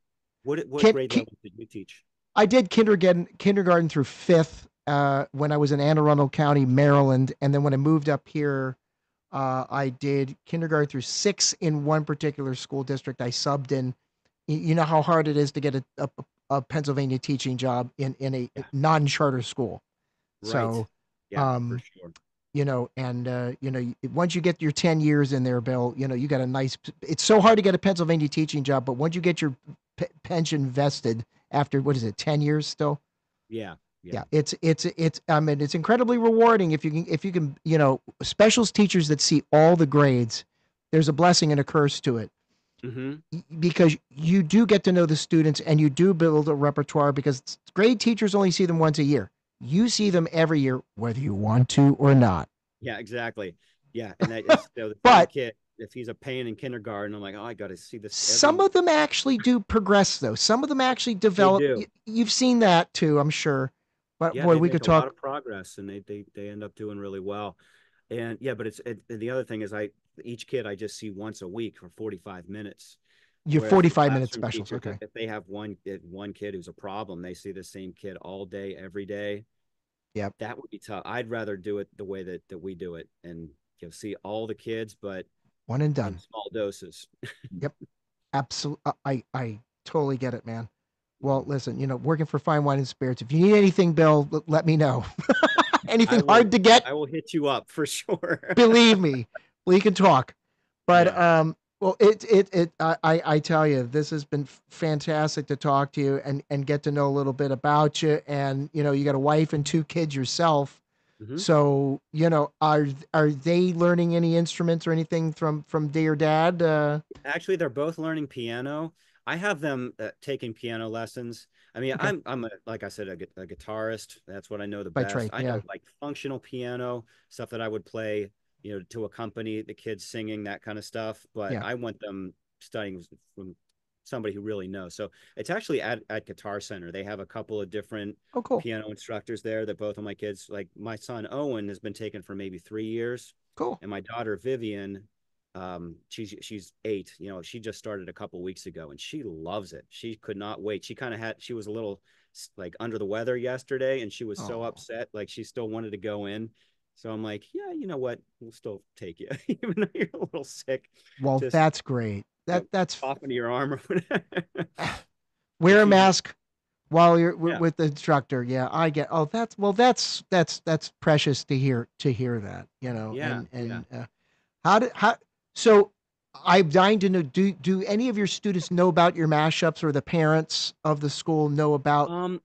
what what grade levels did you teach I did kindergarten kindergarten through fifth uh, when I was in Anne Arundel County, Maryland, and then when I moved up here, uh, I did kindergarten through six in one particular school district. I subbed in. You know how hard it is to get a, a, a Pennsylvania teaching job in in a Yeah. non-charter school. right So yeah um, for sure you know, and uh, you know, once you get your ten years in there, Bill, you know, you got a nice. It's so hard to get a Pennsylvania teaching job, but once you get your p- pension vested after what is it, ten years still? yeah yeah. it's it's it's i mean it's incredibly rewarding if you can if you can you know specials teachers that see all the grades there's a blessing and a curse to it mm-hmm. because you do get to know the students and you do build a repertoire because grade teachers only see them once a year you see them every year whether you want to or not Yeah, exactly. Yeah, and that is so But- kid if he's a pain in kindergarten, I'm like, oh, I got to see this. Some every- of them actually do progress though. Some of them actually develop. do. y- You've seen that too, I'm sure. But yeah, boy, we could a lot talk. of progress, and they they they end up doing really well. And yeah, but it's it, the other thing is, I each kid I just see once a week for 45 minutes. Your whereas 45 minute specials. teacher, Okay. If they have one kid- one kid who's a problem, they see the same kid all day, every day. Yep. That would be tough. I'd rather do it the way that that we do it, and you know, see all the kids, but One and done. small doses. Yep. Absolutely. I, I totally get it, man. Well, listen, you know, working for Fine Wine and Spirits. If you need anything, Bill, l- let me know. anything will- hard to get, I will hit you up for sure. believe me, we can talk. But Yeah. um, well, it it it I I tell you, this has been fantastic to talk to you and and get to know a little bit about you. And you know, you got a wife and two kids yourself. Mhm. So you know, are are they learning any instruments or anything from from their dad? Uh, Actually, they're both learning piano. I have them uh, taking piano lessons. I mean, Okay. I'm I'm a, like I said, a, a guitarist. That's what I know the By best. trade, I yeah. know like functional piano stuff that I would play, you know, to accompany the kids singing that kind of stuff. But Yeah. I want them studying from somebody who really knows. So it's actually at at Guitar Center. They have a couple of different oh, cool, piano instructors there that both of my kids, like my son Owen, has been taking for maybe three years cool. and my daughter Vivian, um, she's she's eight. You know, she just started a couple weeks ago, and she loves it. She could not wait. She kind of had she was a little like under the weather yesterday, and she was so Oh. upset. Like she still wanted to go in. So I'm like, yeah, you know what? We'll still take you, even though you're a little sick. Well, just- that's great. That that's Cough into your arm or whatever. wear a mask while you're Yeah. with the instructor. Yeah, I get. Oh, that's well, that's that's that's precious to hear to hear that. You know. Yeah, And yeah. uh, how did how so. I'm dying to know. Do do any of your students know about your mashups, or the parents of the school know about um,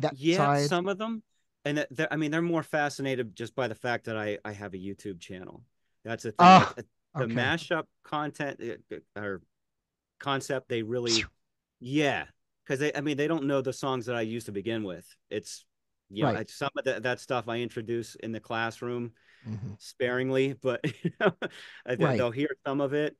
that yeah, side? some of them, and I mean, they're more fascinated just by the fact that I I have a YouTube channel. That's the thing. Ah, the Okay. mashup content uh, or concept they really yeah because they i mean they don't know the songs that i used to begin with it's you know Right. I- some of that, that stuff i introduce in the classroom Mhm. sparingly but you know, I think Right. they'll hear some of it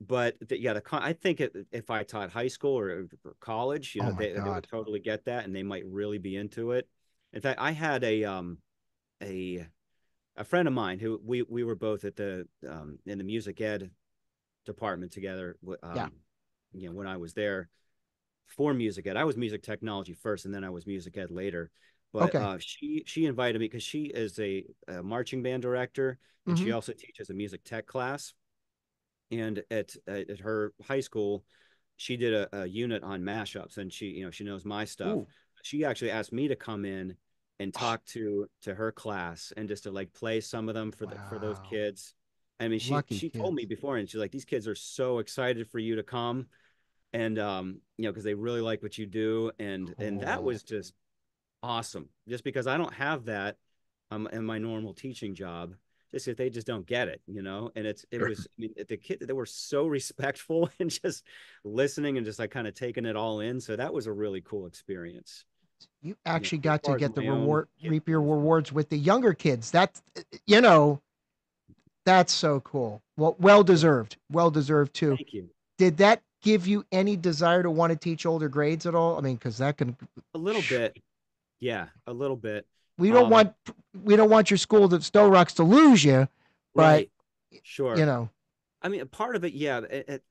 but the, yeah the con- i think it, if i taught high school or, or college you Oh know my they, they would totally get that and they might really be into it in fact i had a um a a friend of mine who we we were both at the um in the music ed department together um, Yeah. you know when i was there for music ed i was music technology first and then i was music ed later but Okay. uh, she she invited me because she is a, a marching band director and she Mhm. also teaches a music tech class and at at at her high school she did a, a unit on mashups and she you know she knows my stuff Ooh. she actually asked me to come in and talk to to her class and just to like play some of them for the, for those kids I mean, she Lucky she told me before, and she's like, "These kids are so excited for you to come, and um, you know, because they really like what you do, and and that was just awesome. Just because I don't have that, um, in my normal teaching job, just if they just don't get it, you know. And it's it was I mean, the kid they were so respectful and just listening and just like kind of taking it all in. So that was a really cool experience. You actually as got to get the reward, kids reap your rewards with the younger kids. That's, you know, that's so cool. Well, well deserved. Well deserved too. Thank you. Did that give you any desire to want to teach older grades at all? I mean, because that can. A little bit, yeah, a little bit. We don't Um, want we don't want your school to Sto-Rox to lose you. But, Right. Sure. You know, I mean, part of it, yeah. It, it,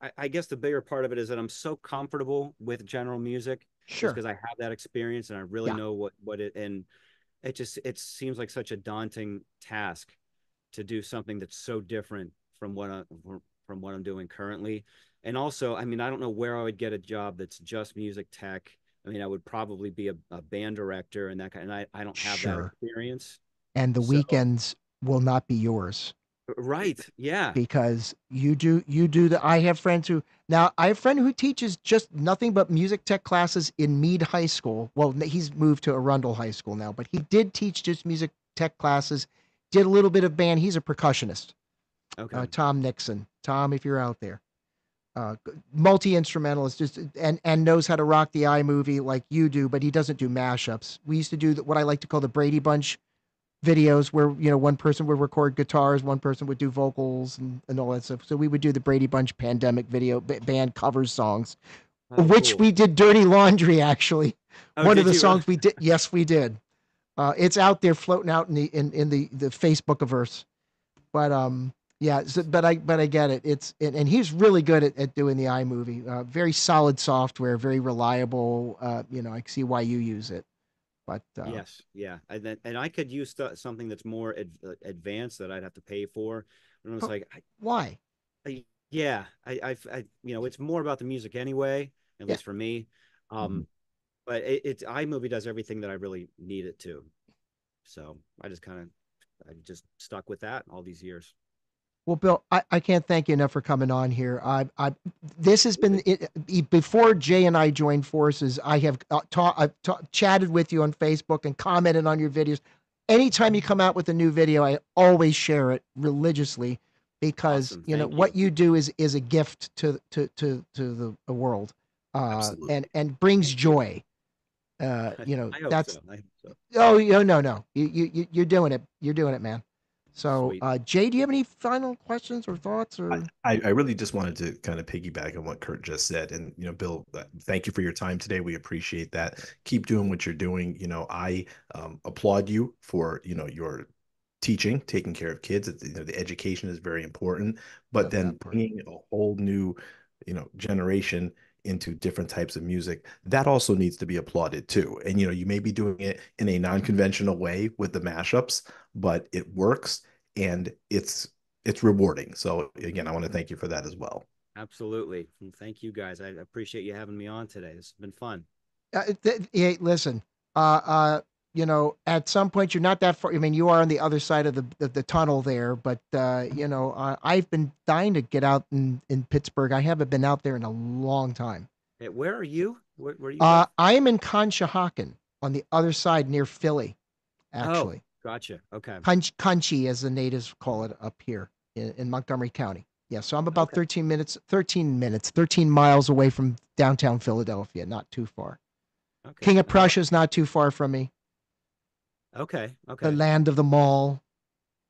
I, I guess the bigger part of it is that I'm so comfortable with general music sure. because I have that experience and I really Yeah. know what what it and it just it seems like such a daunting task to do something that's so different from what I from what I'm doing currently. And also, I mean, I don't know where I would get a job that's just music tech. I mean, I would probably be a, a band director and that kind. And I, I don't have Sure. that experience. And the so- weekends will not be yours. Right? Yeah. because you do you do the i have friends who now i have a friend who teaches just nothing but music tech classes in meade high school well he's moved to arundel high school now but he did teach just music tech classes did a little bit of band he's a percussionist Okay. uh, tom nixon tom if you're out there uh, multi-instrumentalist just and and knows how to rock the iMovie like you do but he doesn't do mashups we used to do the- what i like to call the brady bunch videos where you know one person would record guitars, one person would do vocals and, and all that stuff. So we would do the Brady Bunch pandemic video b- band covers songs, Oh, which cool. we did "Dirty Laundry" actually. Oh, one of the you? songs we did. Yes, we did. Uh, it's out there floating out in the in, in the the Facebook averse. But um, yeah. So, but I but I get it. It's and, and he's really good at, at doing the iMovie. Uh, very solid software, very reliable. Uh, you know, I see why you use it. But uh, Yes, yeah, and then and I could use stu- something that's more ad- uh, advanced that I'd have to pay for. And I was like, I, why? I, yeah, I, I, I, you know, it's more about the music anyway, at Yeah. least for me. Um, Mm-hmm. but it, it's iMovie does everything that I really need it to. So I just kind of, I just stuck with that all these years. Well, Bill, I, I can't thank you enough for coming on here. I, I, this has been it, before Jay and I joined forces. I have uh, ta- I've ta- chatted with you on Facebook and commented on your videos. Anytime you come out with a new video, I always share it religiously because Awesome. you know Thank what you. you do is is a gift to to to to the, world, uh, and and brings joy. Uh, you know I that's so. So. oh no no no you you you- you're doing it you're doing it man. So, uh, Jay, do you have any final questions or thoughts or? I, I really just wanted to kind of piggyback on what Kurt just said. And, you know, Bill, uh, thank you for your time today. We appreciate that. Keep doing what you're doing. You know, I um, applaud you for, you know, your teaching, taking care of kids. You know, the education is very important, but Love then that bringing a whole new, you know, generation into different types of music that also needs to be applauded too and you know you may be doing it in a non-conventional way with the mashups but it works and it's it's rewarding so again i want to thank you for that as well Absolutely. And thank you guys. I appreciate you having me on today. This has been fun. Uh, th- hey, listen, uh, uh, you know, at some point you're not that far. I mean, you are on the other side of the the, the tunnel there, but uh, you know, uh, I've been dying to get out in in Pittsburgh. I haven't been out there in a long time. Hey, where are you? Where, where are you? Uh. I am in Conshohocken on the other side near Philly, Oh. actually. gotcha. Okay. Conch, Conshy, as the natives call it up here in, in Montgomery County. Yeah, so I'm about Okay. 13 minutes, 13 minutes, 13 miles away from downtown Philadelphia, not too far. Okay. King of Prussia is not too far from me. Okay. Okay. The land of the mall.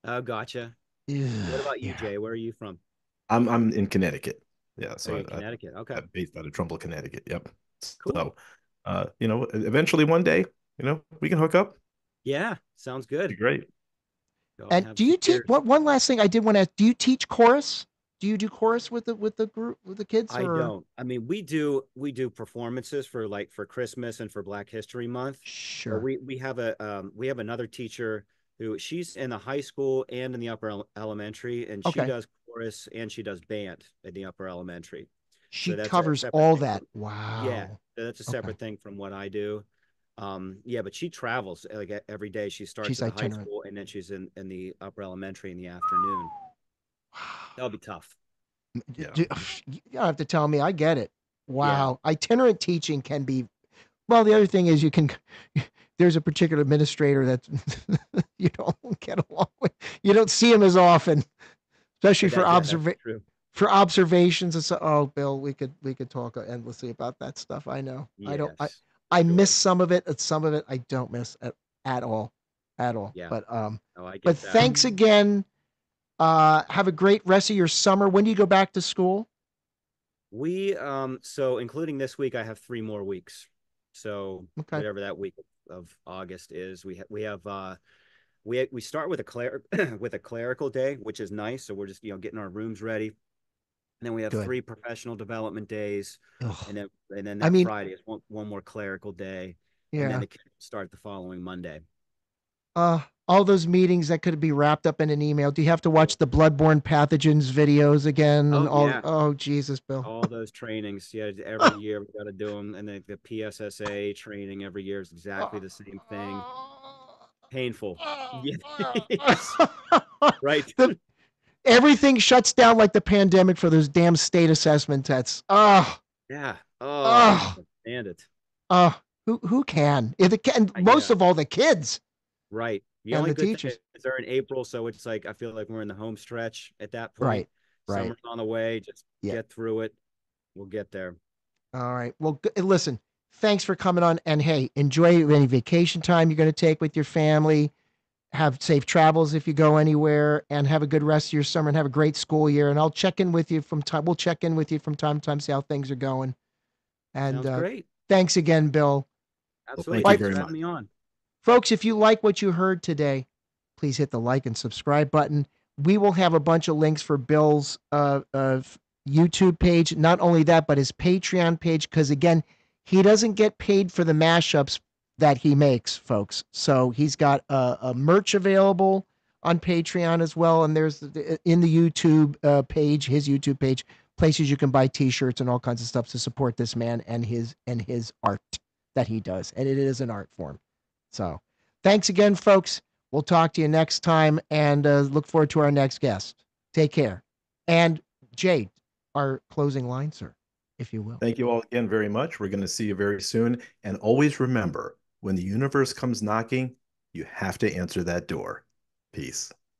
Oh, gotcha. Ugh, What about you, yeah. Jay? Where are you from? i'm i'm in connecticut yeah so So I, Connecticut. Okay. am based out of trumbull connecticut yep Cool. so uh you know eventually one day you know we can hook up Yeah. Sounds It'd be good. great Go And have do you teach? What one last thing I did want to ask? Do you teach chorus? Do you do chorus with the with the group with the kids? I don't. I mean, we do we do performances for like for Christmas and for Black History Month. Sure. we we have a um we have another teacher who she's in the high school and in the upper elementary, and she does chorus and she does band in the upper elementary. she a covers all that. from- Wow. Yeah, so that's a Okay. separate thing from what I do. Um, yeah, but she travels like every day. She starts She's at the high school and then she's in in the upper elementary in the afternoon. That'll be tough. Yeah. You don't have to tell me. I get it. Wow. Itinerant teaching can be. Well, the other thing is you can. There's a particular administrator that you don't get along with. You don't see him as often, especially But for that- yeah, that's for observations and so. Oh, Bill, we could we could talk endlessly about that stuff. I know. I don't. I, Yes, I sure. miss some of it, and some of it I don't miss at, at all, at all. Yeah. But um, Oh, I get but that. thanks again. Uh, have a great rest of your summer. When do you go back to school? We um so including this week, I have three more weeks. So Okay. whatever that week of August is, we ha- we have uh we we start with a cler with a clerical day, which is nice. So we're just you know getting our rooms ready, and then we have Good. three professional development days, Ugh, and then and then I that mean- Friday is one one more clerical day, and yeah. then the kids start the following Monday. Uh, all those meetings that could be wrapped up in an email. Do you have to watch the bloodborne pathogens videos again? And Oh, all. yeah. Oh Jesus, Bill. All those trainings, yeah, every year we got to do them, and then the PSSA training every year is exactly the same thing. Painful, Yeah. right? The- Everything shuts down like the pandemic for those damn state assessment tests. Oh, Yeah. Oh, Ugh. and it. oh, who who can? If the ki- and most know. of all the kids. Right. The And only the good thing teachers. is they're in April, so it's like I feel like we're in the home stretch at that point. Right, right. Summer's on the way. Just Yeah. get through it. We'll get there. All right. Well, g- listen. Thanks for coming on. And hey, enjoy any vacation time you're going to take with your family. have safe travels if you go anywhere and have a good rest of your summer and have a great school year. And I'll check in with you from time. We'll check in with you from time to time, see how things are going. And uh, great. thanks again, Bill. Absolutely. thank you Thanks very for having me on. Folks, if you like what you heard today, please hit the like and subscribe button. We will have a bunch of links for Bill's uh, uh, YouTube page. Not only that, but his Patreon page. Because again, he doesn't get paid for the mashups that he makes, folks. So he's got a, merch available on Patreon as well. And there's the- in the YouTube uh, page, his YouTube page, places you can buy T-shirts and all kinds of stuff to support this man and his and his art that he does. And it is an art form. So thanks again, folks. We'll talk to you next time and uh, look forward to our next guest. Take care. And Jade, our closing line, sir, if you will. Thank you all again very much. We're going to see you very soon. And always remember when the universe comes knocking, you have to answer that door. Peace.